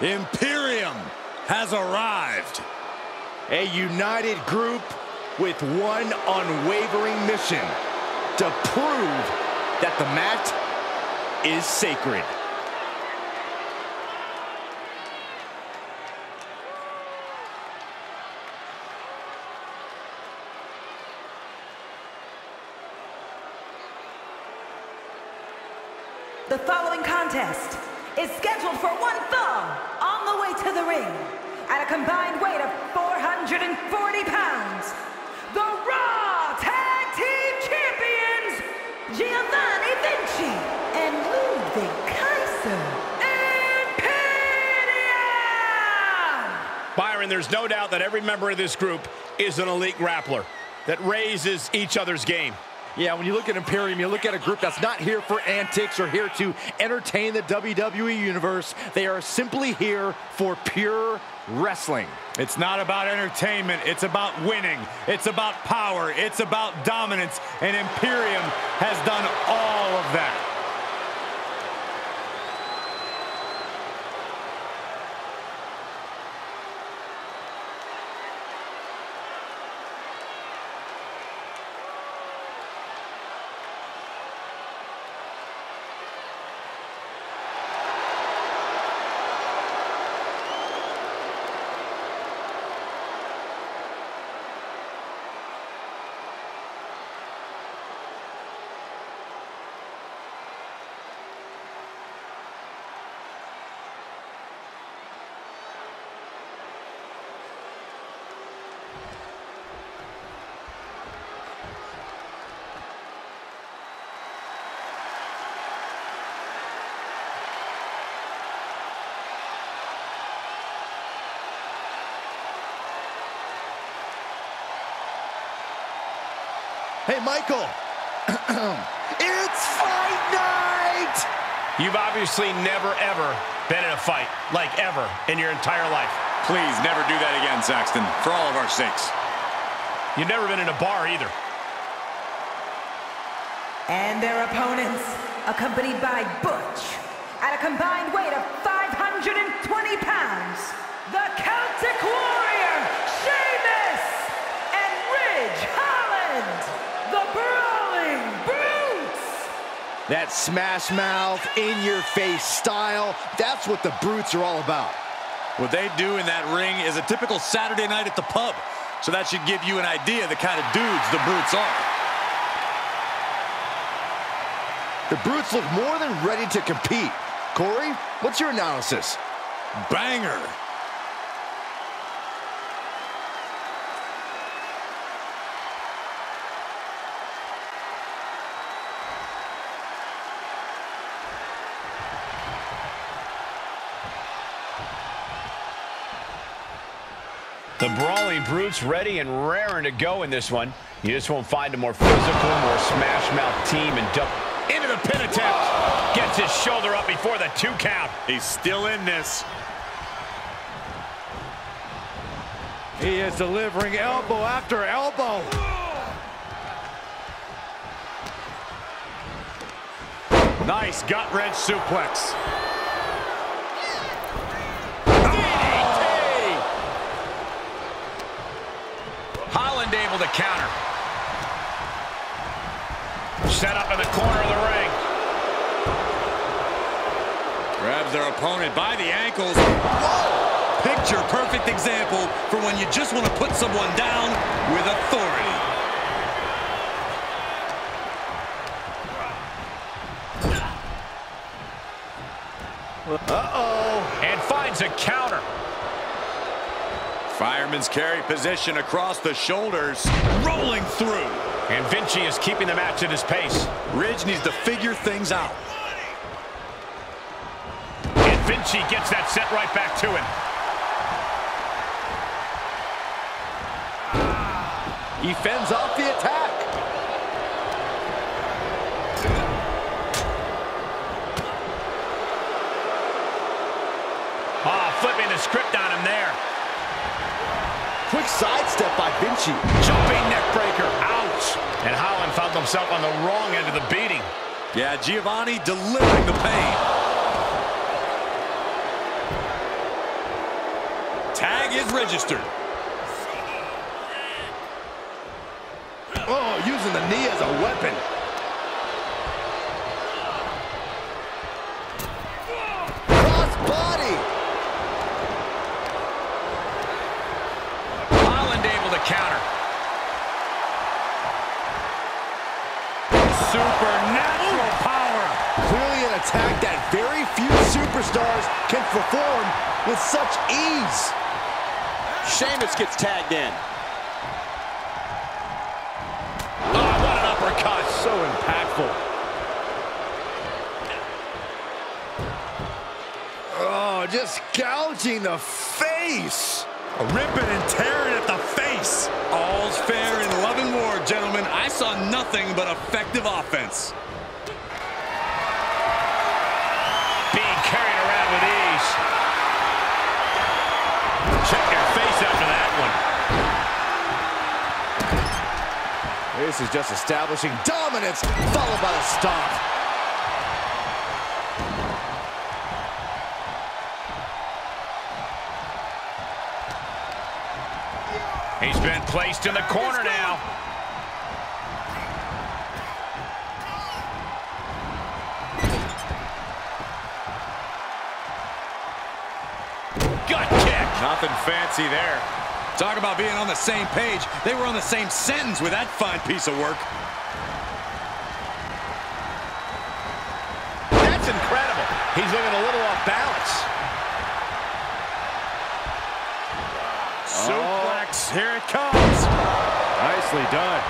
Imperium has arrived. A united group with one unwavering mission to prove that the mat is sacred. Byron, there's no doubt that every member of this group is an elite grappler that raises each other's game. Yeah, when you look at Imperium, you look at a group that's not here for antics or here to entertain the WWE Universe. They are simply here for pure wrestling. It's not about entertainment. It's about winning. It's about power. It's about dominance. And Imperium has done all of that. Hey, Michael. <clears throat> it's fight night! You've obviously never, ever been in a fight, like ever, in your entire life. Please never do that again, Saxton, for all of our sakes. You've never been in a bar either. And their opponents, accompanied by Butch, at a combined weight of 520 pounds, the Celtic Warrior, Sheamus, and Ridge Holland, the Brawling Brutes. That smash mouth, in your face style, that's what the brutes are all about. What they do in that ring is a typical Saturday night at the pub. So that should give you an idea of the kind of dudes the Brutes are. The brutes look more than ready to compete. Corey, what's your analysis? Banger. Brawling Brutes ready and raring to go in this one. You just won't find a more physical, more smash-mouth team and double into the pin attempt. Gets his shoulder up before the two count. He's still in this. He is delivering elbow after elbow. Nice gut wrench suplex. Holland able to counter. Set up in the corner of the ring. Grabs their opponent by the ankles. Whoa! Picture perfect example for when you just want to put someone down with authority. Uh-oh. And finds a counter. Fireman's carry position across the shoulders, rolling through. And Vinci is keeping the match at his pace. Ridge needs to figure things out. And Vinci gets that set right back to him. He fends off the attack. Ah, flipping the script on him there. Quick sidestep by Vinci. Jumping neckbreaker. Ouch. And Holland found himself on the wrong end of the beating. Yeah, Giovanni delivering the pain. Tag is registered. Oh, using the knee as a weapon. Cross body. Holland able to counter. Supernatural power. Clearly an attack that very few superstars can perform with such ease. Sheamus gets tagged in. Oh, what an uppercut. So impactful. Oh, just gouging the face. Ripping and tearing at the face. All's fair in love and war, gentlemen. I saw nothing but effective offense. This is just establishing dominance, followed by the stomp. He's been placed in the corner now. Gut kick. Nothing fancy there. Talk about being on the same page. They were on the same sentence with that fine piece of work. That's incredible. He's looking a little off balance. Suplex, oh. here it comes. Nicely done.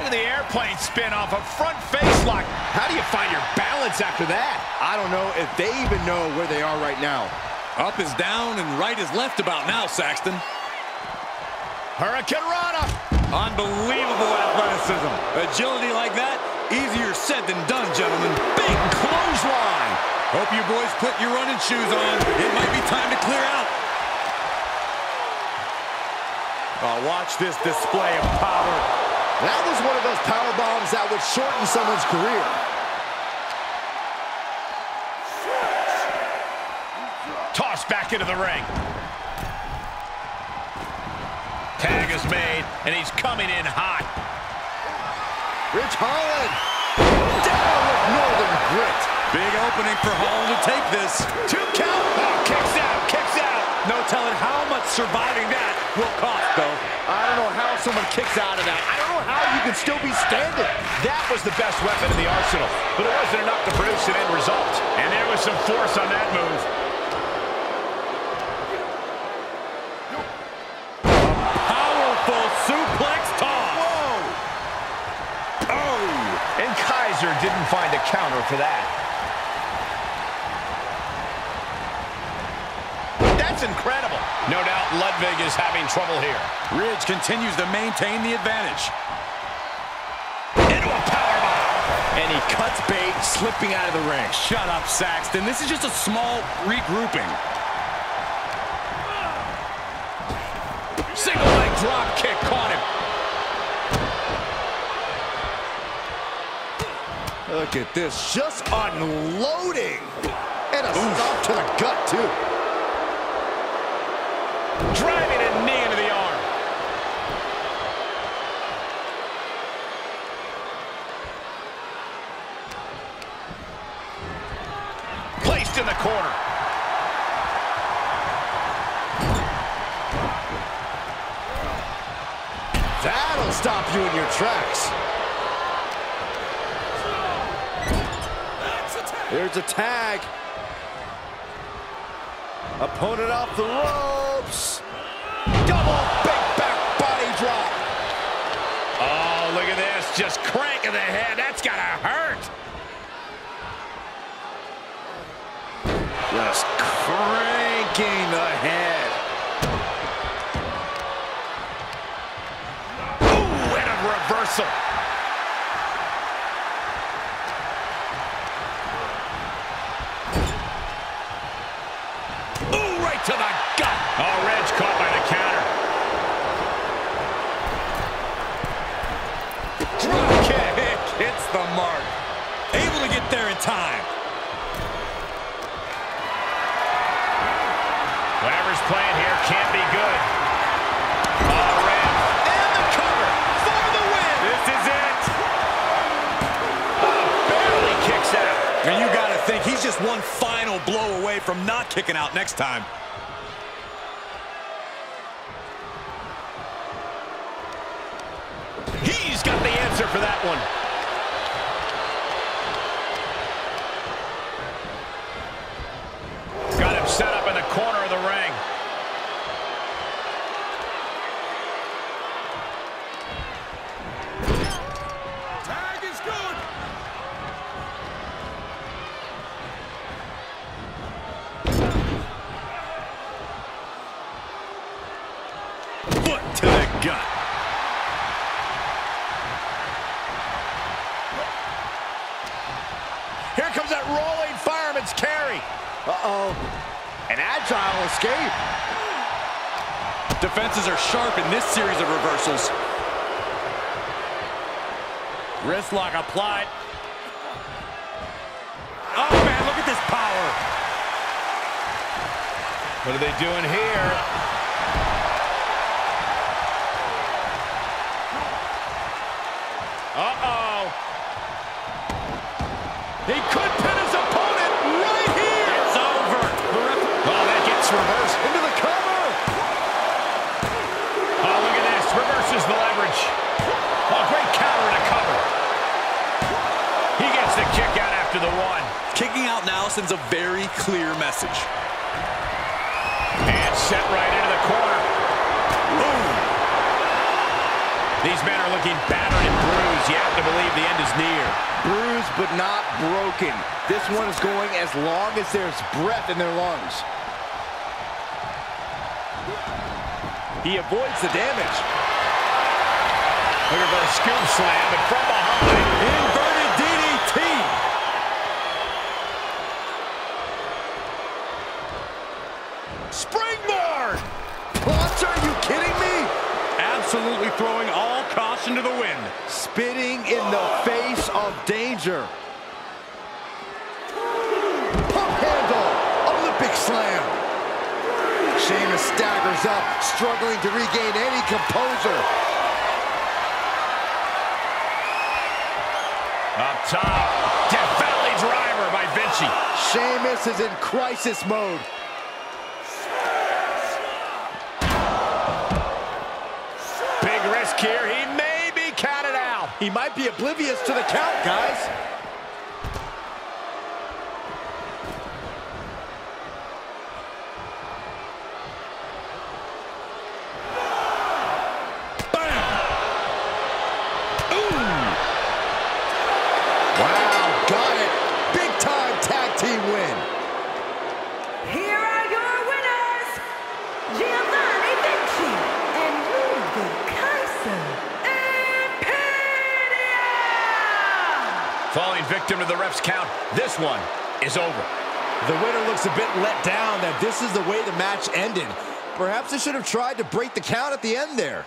Look at the airplane spin off a front face lock. How do you find your balance after that? I don't know if they even know where they are right now. Up is down and right is left about now, Saxton. Hurricanrana. Unbelievable athleticism. Agility like that, easier said than done, gentlemen. Big clothesline. Hope you boys put your running shoes on. It might be time to clear out. Oh, watch this display of power. That was one of those power bombs that would shorten someone's career. Tossed back into the ring. Tag is made, and he's coming in hot. Ridge Holland down with Northern Grit. Big opening for Holland to take this. Two count. Oh, kicks out, kicks out. No telling how much surviving that will cost, though. I don't know how someone kicks out of that. I don't know how you can still be standing. That was the best weapon in the arsenal, but it wasn't enough to produce an end result. And there was some force on that move. Powerful suplex toss. Oh, and Kaiser didn't find a counter for that. That's incredible. No doubt Ludwig is having trouble here. Ridge continues to maintain the advantage. Into a powerbomb. And he cuts bait, slipping out of the ring. Shut up, Saxton. This is just a small regrouping. Single leg drop kick caught him. Look at this, just unloading. And a stop to the gut, too. Driving a knee into the arm. Placed in the corner. That'll stop you in your tracks. There's a tag. Opponent off the ropes. Double big back body drop. Oh, look at this. Just the mark. Able to get there in time. Whatever's playing here can't be good. Oh. And the cover for the win. This is it. Oh, barely kicks out. And you got to think he's just one final blow away from not kicking out next time. He's got the answer for that one. Escape. Defenses are sharp in this series of reversals. Wrist lock applied. Oh, man, look at this power. What are they doing here? Uh-oh. He could sends a very clear message. And set right into the corner. Boom. These men are looking battered and bruised. You have to believe the end is near. Bruised but not broken. This one is going as long as there's breath in their lungs. He avoids the damage. Looking for a scoop slam, and from behind, inverted DDT. springboard. What? Are you kidding me? Absolutely throwing all caution to the wind. Spitting in the face of danger. Pump handle. Olympic slam. Sheamus staggers up, struggling to regain any composure. Up top, Death Valley driver by Vinci. Sheamus is in crisis mode. He might be oblivious to the count, guys. Match ended. Perhaps they should have tried to break the count at the end there.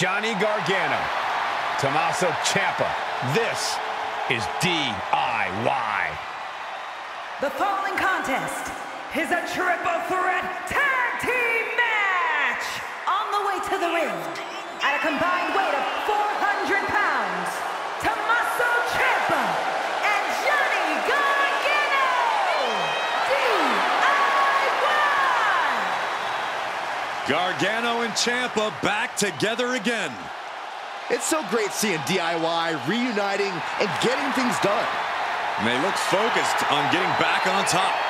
Johnny Gargano, Tommaso Ciampa. This is DIY. The following contest is a triple threat tag team match on the way to the ring at a combined weight of 400 pounds. Tommaso Ciampa and Johnny Gargano. DIY. Gargano and Ciampa back together again. It's so great seeing DIY reuniting and getting things done. And they look focused on getting back on top.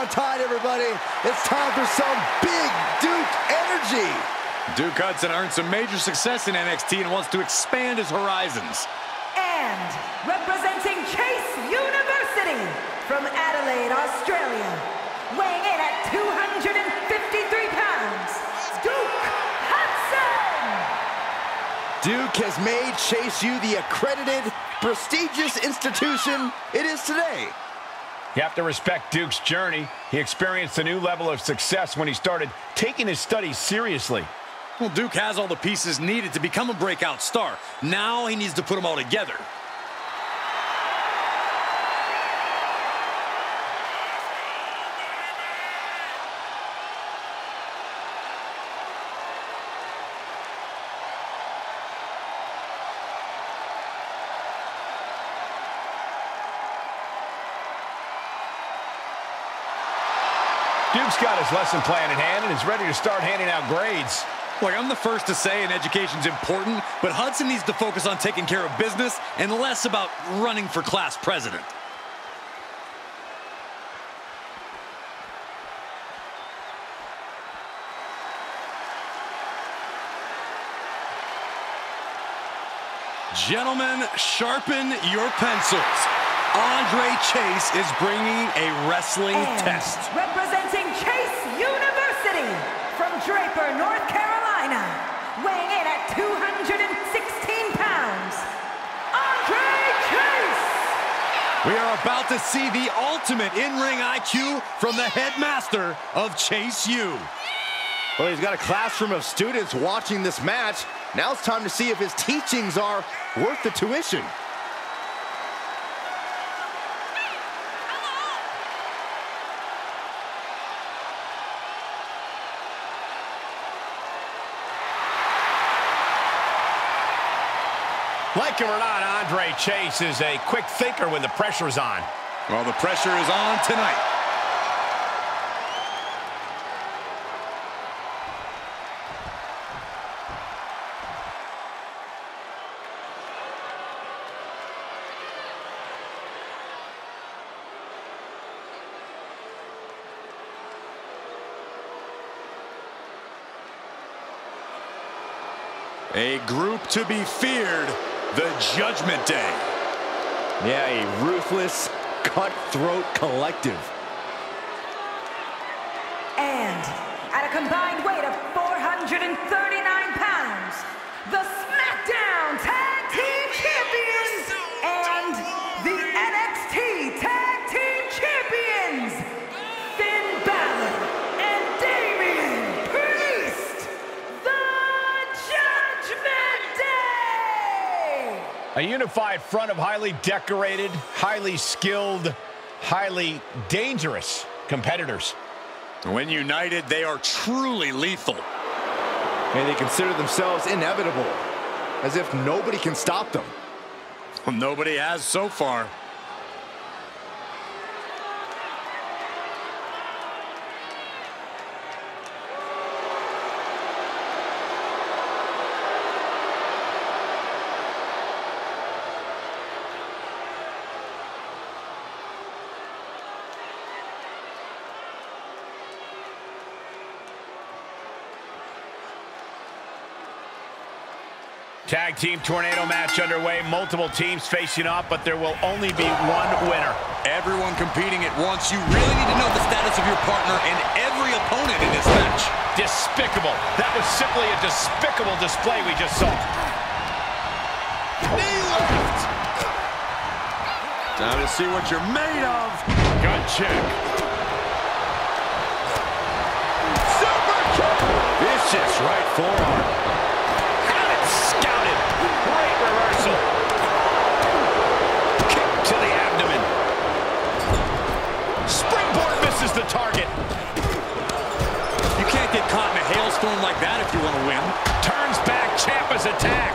Hold on everybody. It's time for some big Duke energy. Duke Hudson earned some major success in NXT and wants to expand his horizons. And representing Chase University from Adelaide, Australia, weighing in at 253 pounds, Duke Hudson. Duke has made Chase U the accredited, prestigious institution it is today. You have to respect Duke's journey. He experienced a new level of success when he started taking his studies seriously. Well, Duke has all the pieces needed to become a breakout star. Now he needs to put them all together. Duke's got his lesson plan in hand and is ready to start handing out grades. Look, I'm the first to say an education's important, but Hudson needs to focus on taking care of business and less about running for class president. Gentlemen, sharpen your pencils. Andre Chase is bringing a wrestling And test. We are about to see the ultimate in-ring IQ from the headmaster of Chase U. Well, he's got a classroom of students watching this match. Now it's time to see if his teachings are worth the tuition. Like him or not, Andre Chase is a quick thinker when the pressure's on. Well, the pressure is on tonight. A group to be feared, the Judgment Day. Yeah, a ruthless, cutthroat collective. And at a combined weight of 439 A unified front of highly decorated, highly skilled, highly dangerous competitors. When united, they are truly lethal. And they consider themselves inevitable, as if nobody can stop them. Well, nobody has so far. Tag team tornado match underway. Multiple teams facing off, but there will only be one winner. Everyone competing at once. You really need to know the status of your partner and every opponent in this match. Despicable. That was simply a despicable display we just saw. Knee lift. Time to see what you're made of. Gut check. Super kick. Vicious right forearm. like that if you want to win. Turns back Ciampa's attack.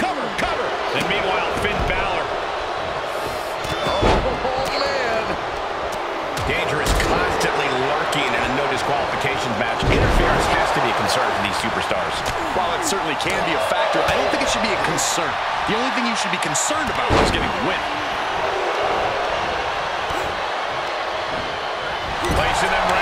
Cover, cover. And meanwhile, Finn Balor. Oh, man. Danger is constantly lurking in a no disqualification match. Interference has to be a concern for these superstars. While it certainly can be a factor, I don't think it should be a concern. The only thing you should be concerned about is getting a win. Placing them right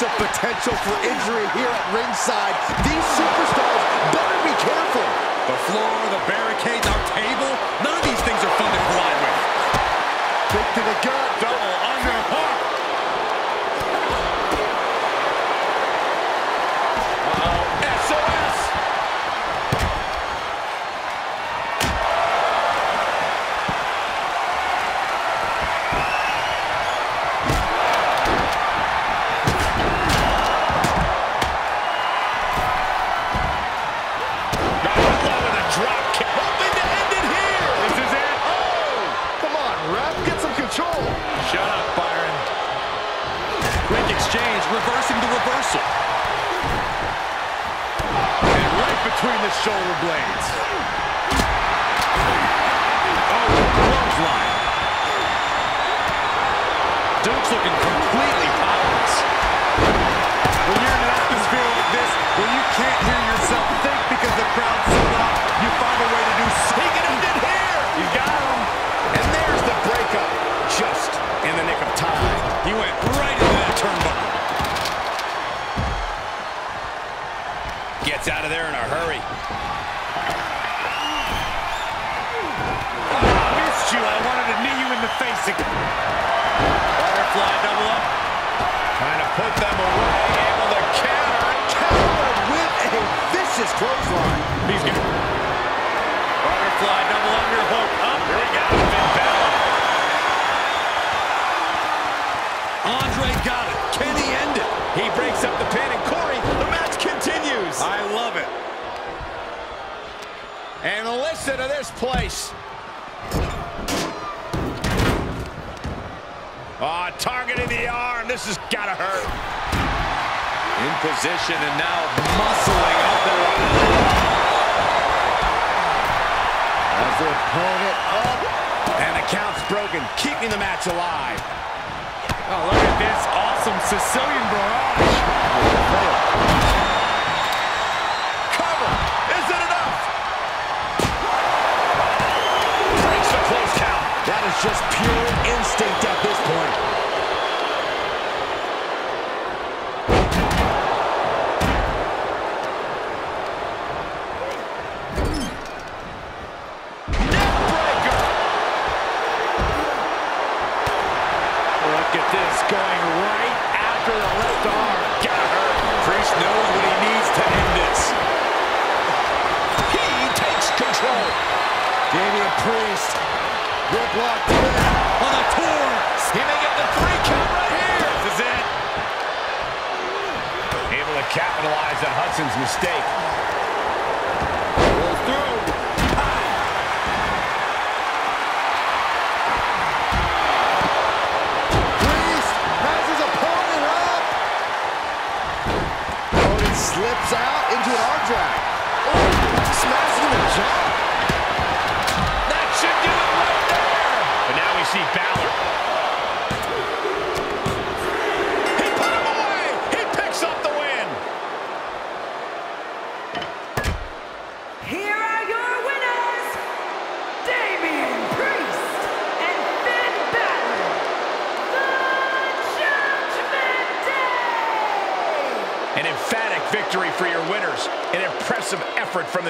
lots of potential for injury here at ringside. These superstars better be careful. The floor, the barricades, our table, none of these things are fun to collide with. Kick to the gut, double underhook. blades. listen to this place. Ah, oh, targeting the arm. This has got to hurt. In position and now muscling up their As their it up. And the count's broken, keeping the match alive. Oh, look at this awesome Sicilian barrage. just pure instinct at this point.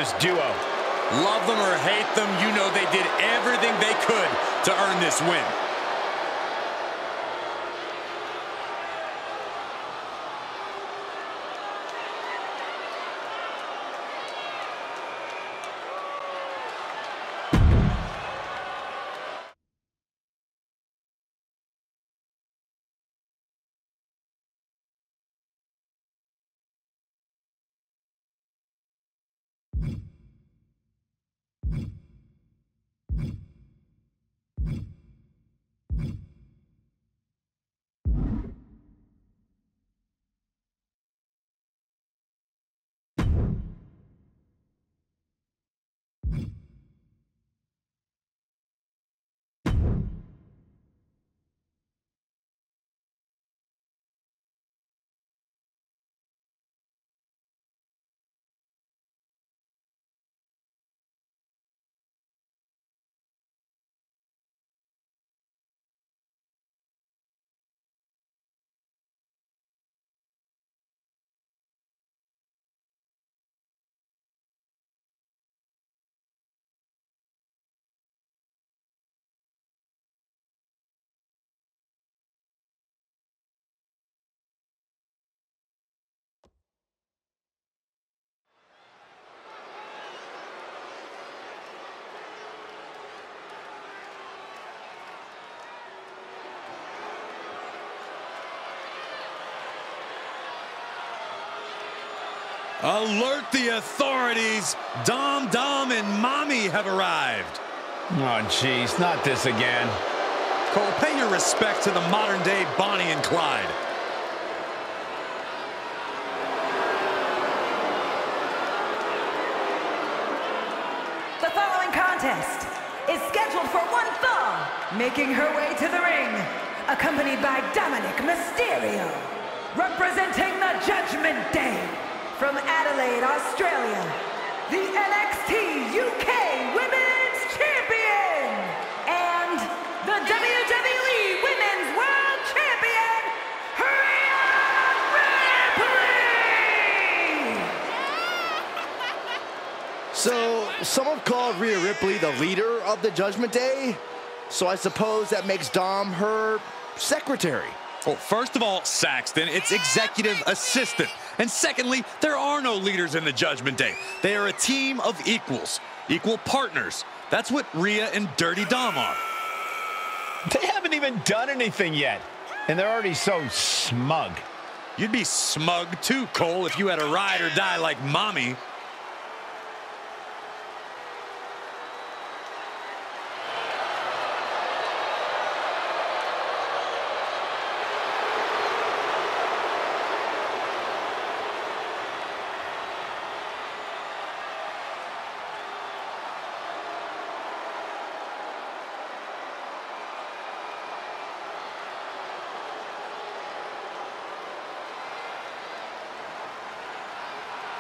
this duo. Love them or hate them, you know they did everything they could to earn this win. Alert the authorities. Dom Dom and Mommy have arrived. Oh, jeez, not this again. Cole, pay your respect to the modern day Bonnie and Clyde. The following contest is scheduled for one fall, making her way to the ring, accompanied by Dominic Mysterio, representing the Judgment Day from Adelaide, Australia, the NXT UK Women's Champion and the WWE Women's World Champion, Rhea Ripley! So, some have called Rhea Ripley the leader of the Judgment Day. So I suppose that makes Dom her secretary. Well, first of all, Saxton, it's executive assistant. And secondly, there are no leaders in the Judgment Day. They are a team of equals, equal partners. That's what Rhea and Dirty Dom are. They haven't even done anything yet, and they're already so smug. You'd be smug too, Cole, if you had a ride or die like Mommy.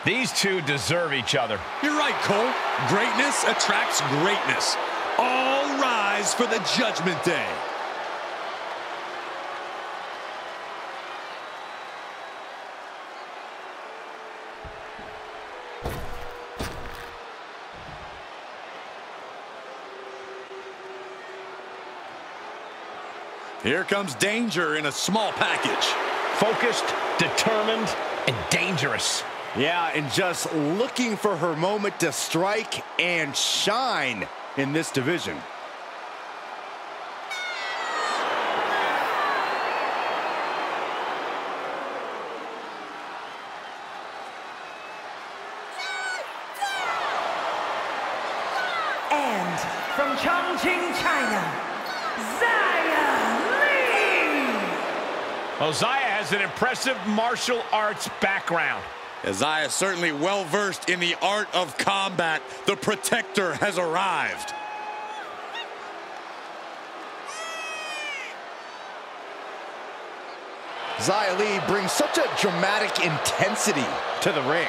These two deserve each other. You're right, Cole. Greatness attracts greatness. All rise for the Judgment Day. Here comes danger in a small package. Focused, determined, and dangerous. Yeah, and just looking for her moment to strike and shine in this division. And from Chongqing, China, Xia Li! Ozaya has an impressive martial arts background. Isaiah is certainly well versed in the art of combat. The protector has arrived. Xia Li brings such a dramatic intensity to the ring.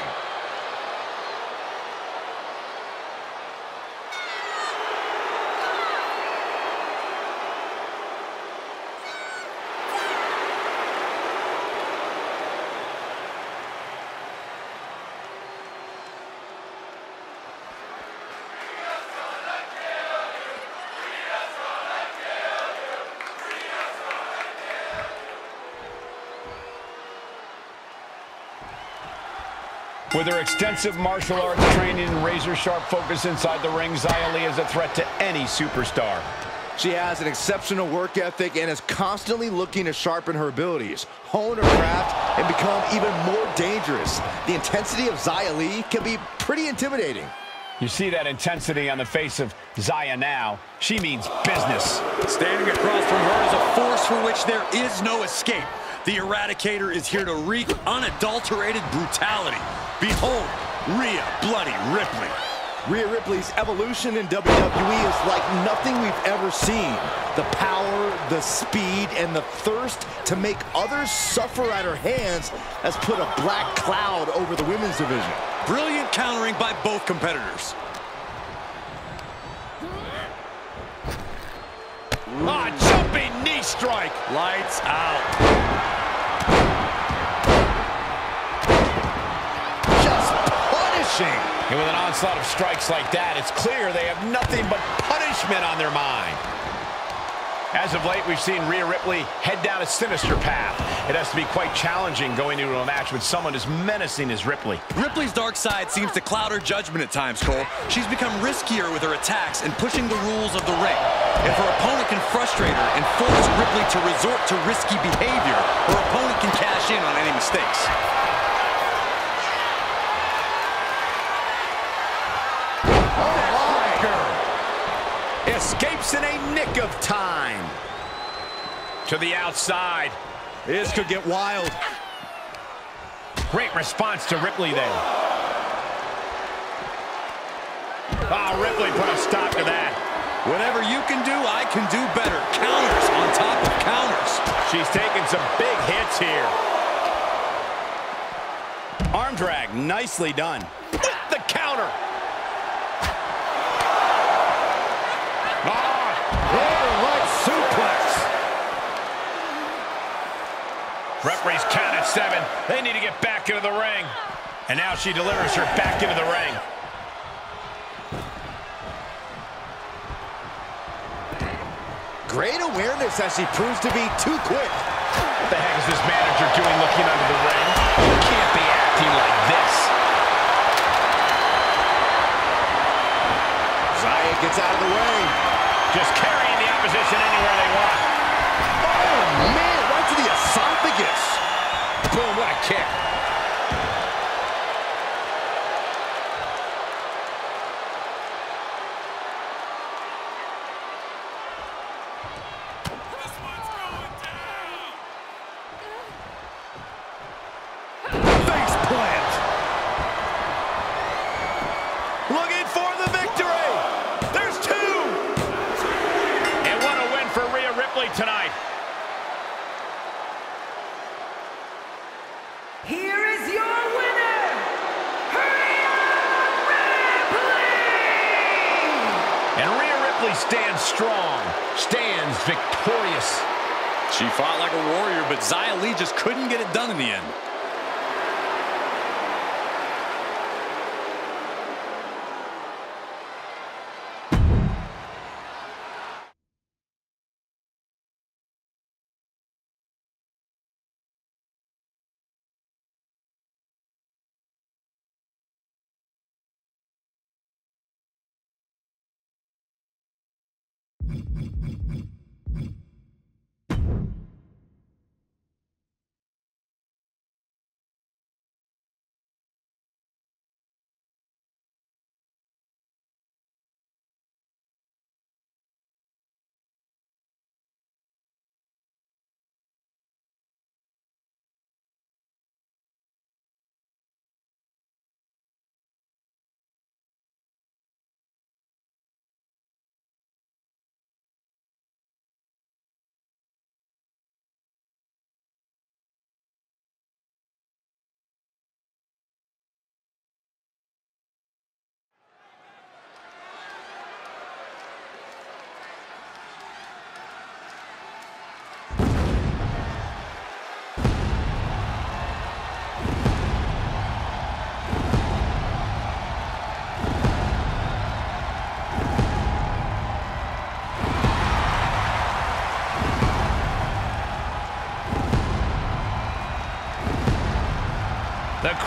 With her extensive martial arts training and razor-sharp focus inside the ring, Xia Li is a threat to any superstar. She has an exceptional work ethic and is constantly looking to sharpen her abilities, hone her craft, and become even more dangerous. The intensity of Xia Li can be pretty intimidating. You see that intensity on the face of Xia now. She means business. Standing across from her is a force for which there is no escape. The Eradicator is here to wreak unadulterated brutality. Behold, Rhea Bloody Ripley. Rhea Ripley's evolution in WWE is like nothing we've ever seen. The power, the speed, and the thirst to make others suffer at her hands has put a black cloud over the women's division. Brilliant countering by both competitors. Ah, jumping knee strike. Lights out. Just And with an onslaught of strikes like that, it's clear they have nothing but punishment on their mind. As of late, we've seen Rhea Ripley head down a sinister path. It has to be quite challenging going into a match with someone as menacing as Ripley. Ripley's dark side seems to cloud her judgment at times, Cole. She's become riskier with her attacks and pushing the rules of the ring. If her opponent can frustrate her and force Ripley to resort to risky behavior, her opponent can cash in on any mistakes. Escapes in a nick of time. To the outside. This could get wild. Great response to Ripley there. Oh, Ripley put a stop to that. Whatever you can do, I can do better. Counters on top of counters. She's taking some big hits here. Arm drag, nicely done. With the counter. Oh, Overnight suplex. Referee's count at seven. They need to get back into the ring. And now she delivers her back into the ring. Great awareness as she proves to be too quick. What the heck is this manager doing looking under the ring? You can't be acting like this. Xia gets out of the way. Just carrying the opposition anywhere they want. Oh, man, right to the esophagus. Boom, what a kick.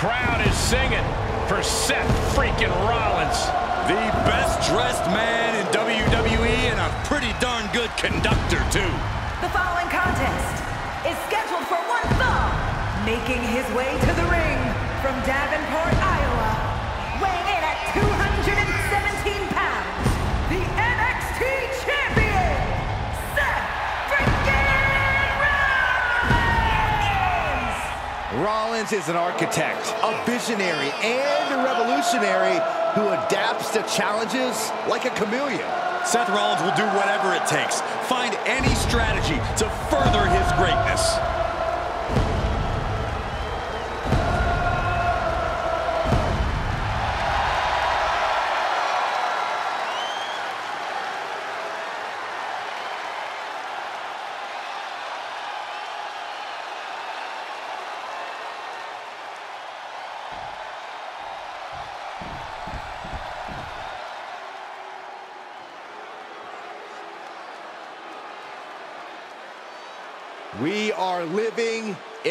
Crowd is singing for Seth freaking Rollins. The best dressed man Is an architect, a visionary, and a revolutionary who adapts to challenges like a chameleon. Seth Rollins will do whatever it takes, find any strategy to further his greatness.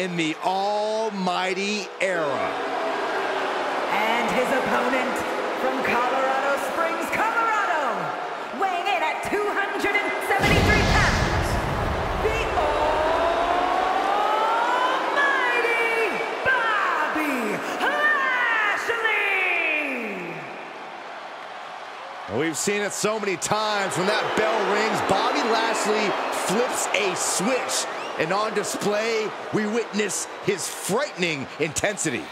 In the almighty era. And his opponent from Colorado Springs, Colorado, weighing in at 273 pounds, the almighty Bobby Lashley! we've seen it so many times. When that bell rings, Bobby Lashley flips a switch. And on display, we witness his frightening intensity.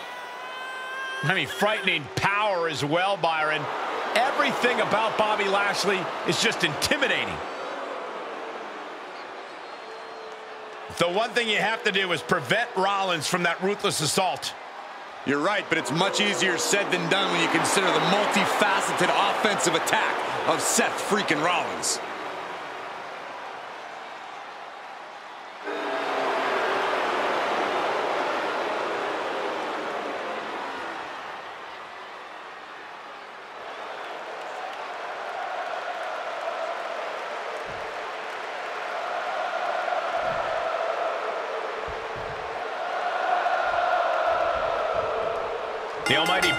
I mean, frightening power as well, Byron. Everything about Bobby Lashley is just intimidating. The one thing you have to do is prevent Rollins from that ruthless assault. You're right, but it's much easier said than done when you consider the multifaceted offensive attack of Seth freaking Rollins. The almighty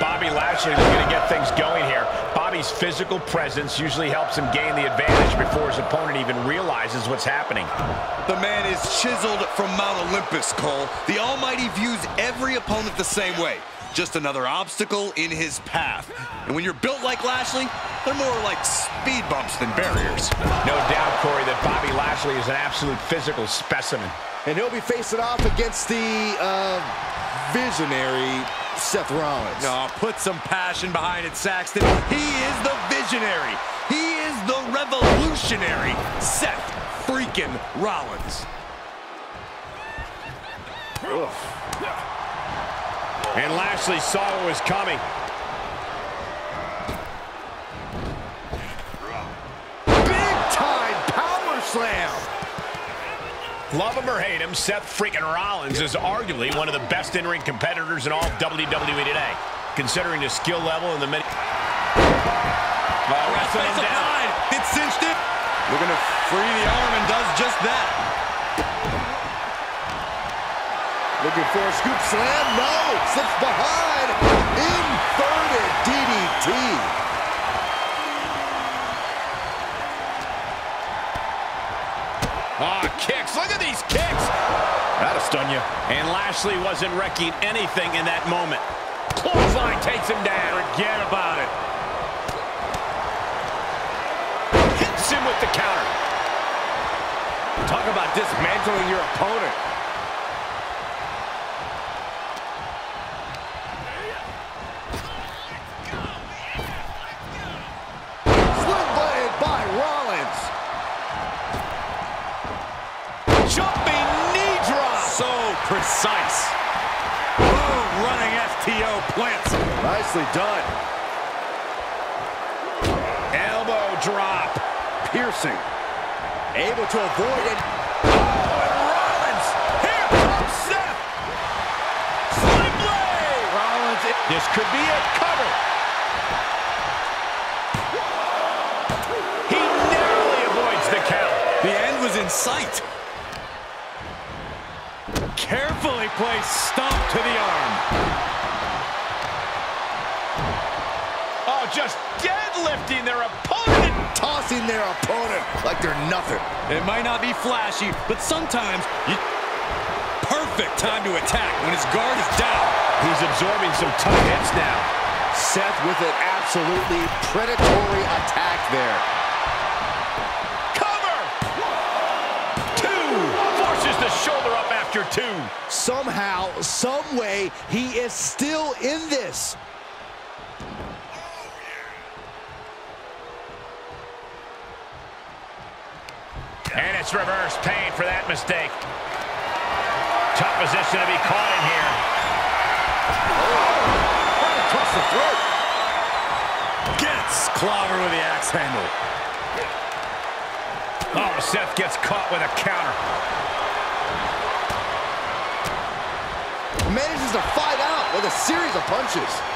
Bobby Lashley is going to get things going here. Bobby's physical presence usually helps him gain the advantage before his opponent even realizes what's happening. The man is chiseled from Mount Olympus, Cole. The Almighty views every opponent the same way. Just another obstacle in his path. And when you're built like Lashley, they're more like speed bumps than barriers. No doubt, Corey, that Bobby Lashley is an absolute physical specimen. And he'll be facing off against the uh, visionary Seth Rollins. No, put some passion behind it, Saxton. He is the visionary. He is the revolutionary Seth freaking Rollins. And Lashley saw what was coming. Big time power slam. Love him or hate him, Seth freaking Rollins is arguably one of the best in-ring competitors in all WWE today, considering his skill level and the many... Oh, wrestling him down. It's cinched in. Looking to free the arm and does just that. Looking for a scoop slam. No. Slips behind. Inverted DDT. Ah, kicks. Look at these kicks. That'll stun you. And Lashley wasn't wrecking anything in that moment. Clothesline takes him down. Forget about it. Hits him with the counter. Talk about dismantling your opponent. Nicely done. Elbow drop. Piercing. Able to avoid it. Oh, Rollins. Here comes Seth. Blade. Rollins, This could be it. Cover. He narrowly avoids the count. The end was in sight. carefully placed stomp to the arm. Deadlifting their opponent. Tossing their opponent like they're nothing. It might not be flashy, but sometimes you... Perfect time to attack when his guard is down. He's absorbing some tough hits now. Seth with an absolutely predatory attack there. Cover. Two. Forces the shoulder up after two. Somehow, some way, he is still in this. And it's reverse pain for that mistake. Tough position to be caught in here. Right across the throat. Gets clobber with the axe handle. Oh, Seth gets caught with a counter. Manages to fight out with a series of punches.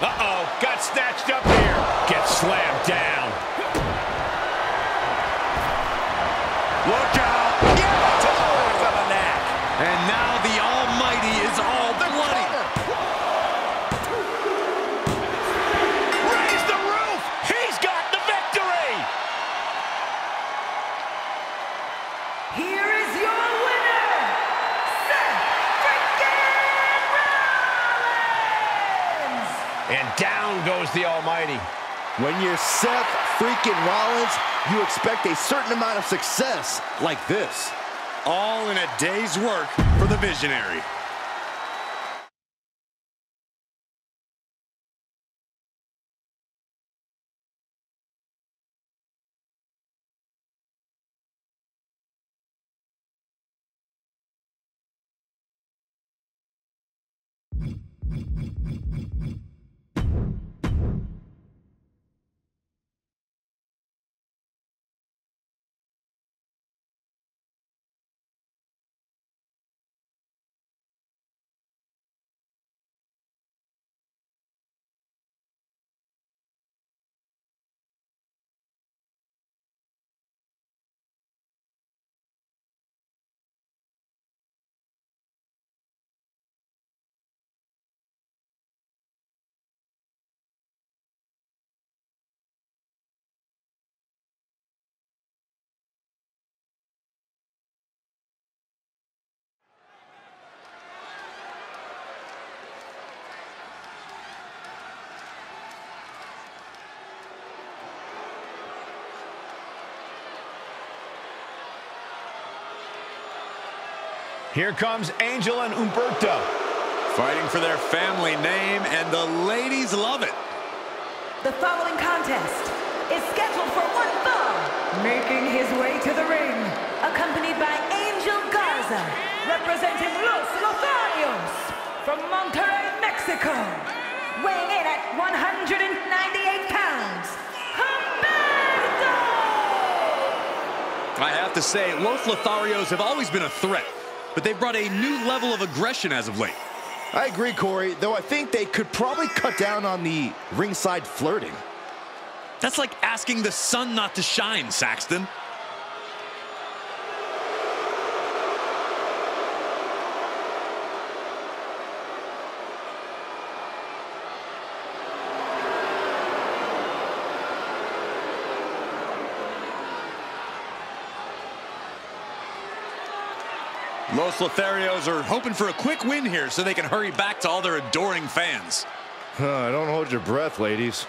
Uh-oh, got snatched up here. Gets slammed down. Look out! Almighty. When you're Seth freaking Rollins, you expect a certain amount of success like this. All in a day's work for the Visionary. Here comes Angel and Humberto. Fighting for their family name, and the ladies love it. The following contest is scheduled for one fall. Making his way to the ring, accompanied by Angel Garza, representing Los Lotharios from Monterrey, Mexico. Weighing in at 198 pounds, Humberto! I have to say, Los Lotharios have always been a threat, but they've brought a new level of aggression as of late. I agree, Corey, though I think they could probably cut down on the ringside flirting. That's like asking the sun not to shine, Saxton. Los Lotharios are hoping for a quick win here so they can hurry back to all their adoring fans. Uh, don't hold your breath, ladies.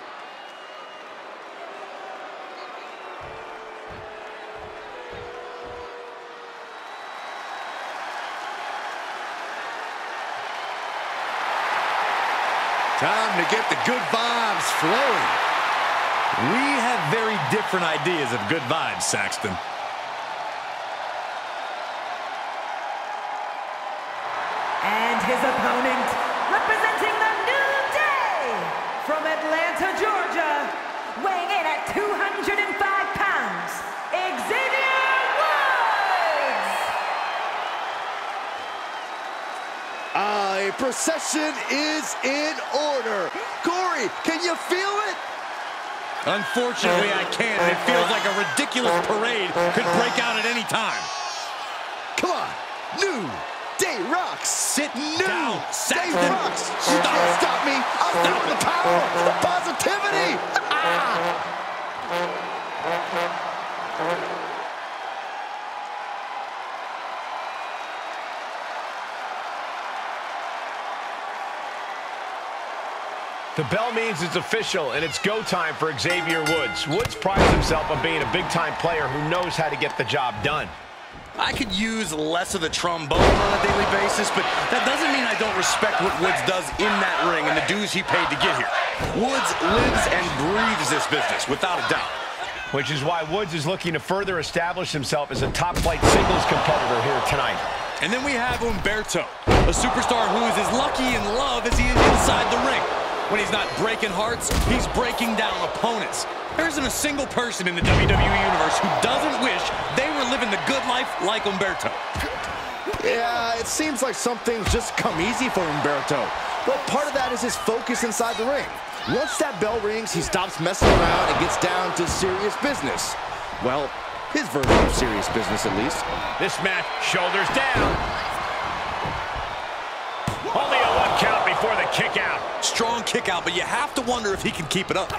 Time to get the good vibes flowing. We have very different ideas of good vibes, Saxton. Procession is in order. Corey, can you feel it? Unfortunately, I can't. It feels like a ridiculous parade could break out at any time. Come on. New Day Rocks. Sit New down, Day Rocks. You can't stop me. I'm down with the power, the positivity. Ah! The bell means it's official, and it's go time for Xavier Woods. Woods prides himself on being a big-time player who knows how to get the job done. I could use less of the trombone on a daily basis, but that doesn't mean I don't respect what Woods does in that ring and the dues he paid to get here. Woods lives and breathes this business, without a doubt. Which is why Woods is looking to further establish himself as a top-flight singles competitor here tonight. And then we have Humberto, a superstar who is as lucky in love as he is inside the ring. When he's not breaking hearts, he's breaking down opponents. There isn't a single person in the WWE Universe who doesn't wish they were living the good life like Humberto. Yeah, it seems like some things just come easy for Humberto. But part of that is his focus inside the ring. Once that bell rings, he stops messing around and gets down to serious business. Well, his version of serious business, at least. This match, shoulders down. Kick out. Strong kick out, but you have to wonder if he can keep it up.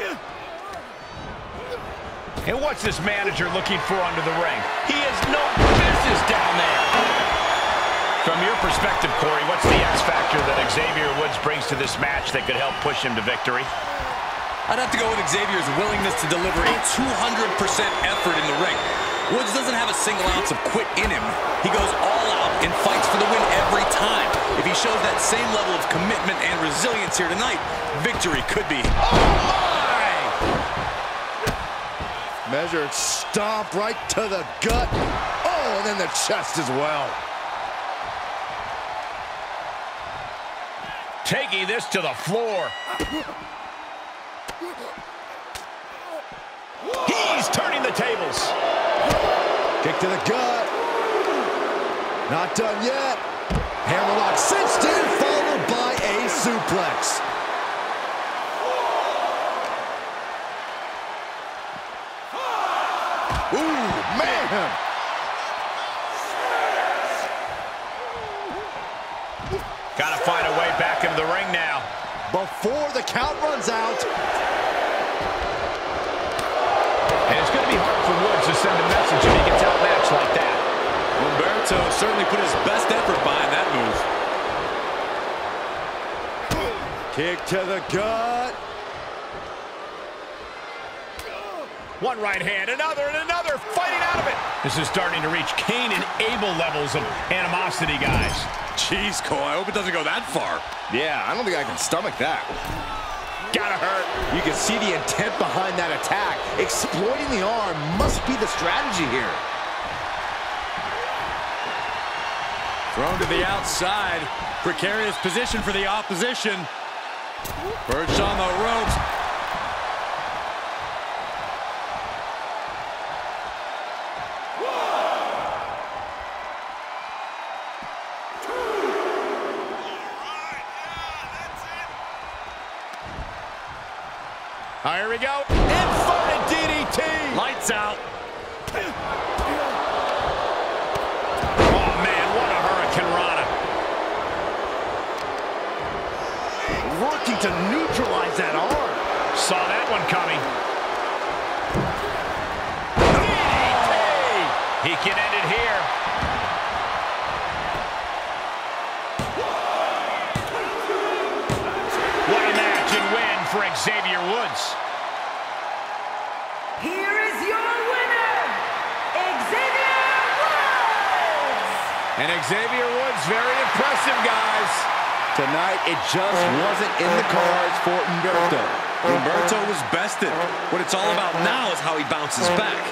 And what's this manager looking for under the ring? He has no business down there. From your perspective, Corey, what's the X factor that Xavier Woods brings to this match that could help push him to victory? I'd have to go with Xavier's willingness to deliver a 200% effort in the ring. Woods doesn't have a single ounce of quit in him. He goes all out and fights for the win every time. If he shows that same level of commitment and resilience here tonight, victory could be. Oh, my! Measured stomp right to the gut. Oh, and then the chest as well. Taking this to the floor. <laughs> Turning the tables. Kick to the gut. Not done yet. Hammerlock cinched in, followed by a suplex. Ooh, man! Got to find a way back into the ring now. Before the count runs out. Send a message if he gets outmatched like that. Humberto certainly put his best effort behind that move. Kick to the gut. One right hand, another, and another, fighting out of it. This is starting to reach Cain and Abel levels of animosity, guys. Jeez, Cole, I hope it doesn't go that far. Yeah, I don't think I can stomach that. Gotta hurt. You can see the intent behind that attack. Exploiting the arm must be the strategy here. Thrown to the outside. Precarious position for the opposition. Perched on the ropes. One coming. DDT. He can end it here. What a match and win for Xavier Woods. Here is your winner, Xavier Woods! And Xavier Woods, very impressive, guys. Tonight, it just wasn't in the cards for Humberto. Humberto was bested. What it's all about now is how he bounces back.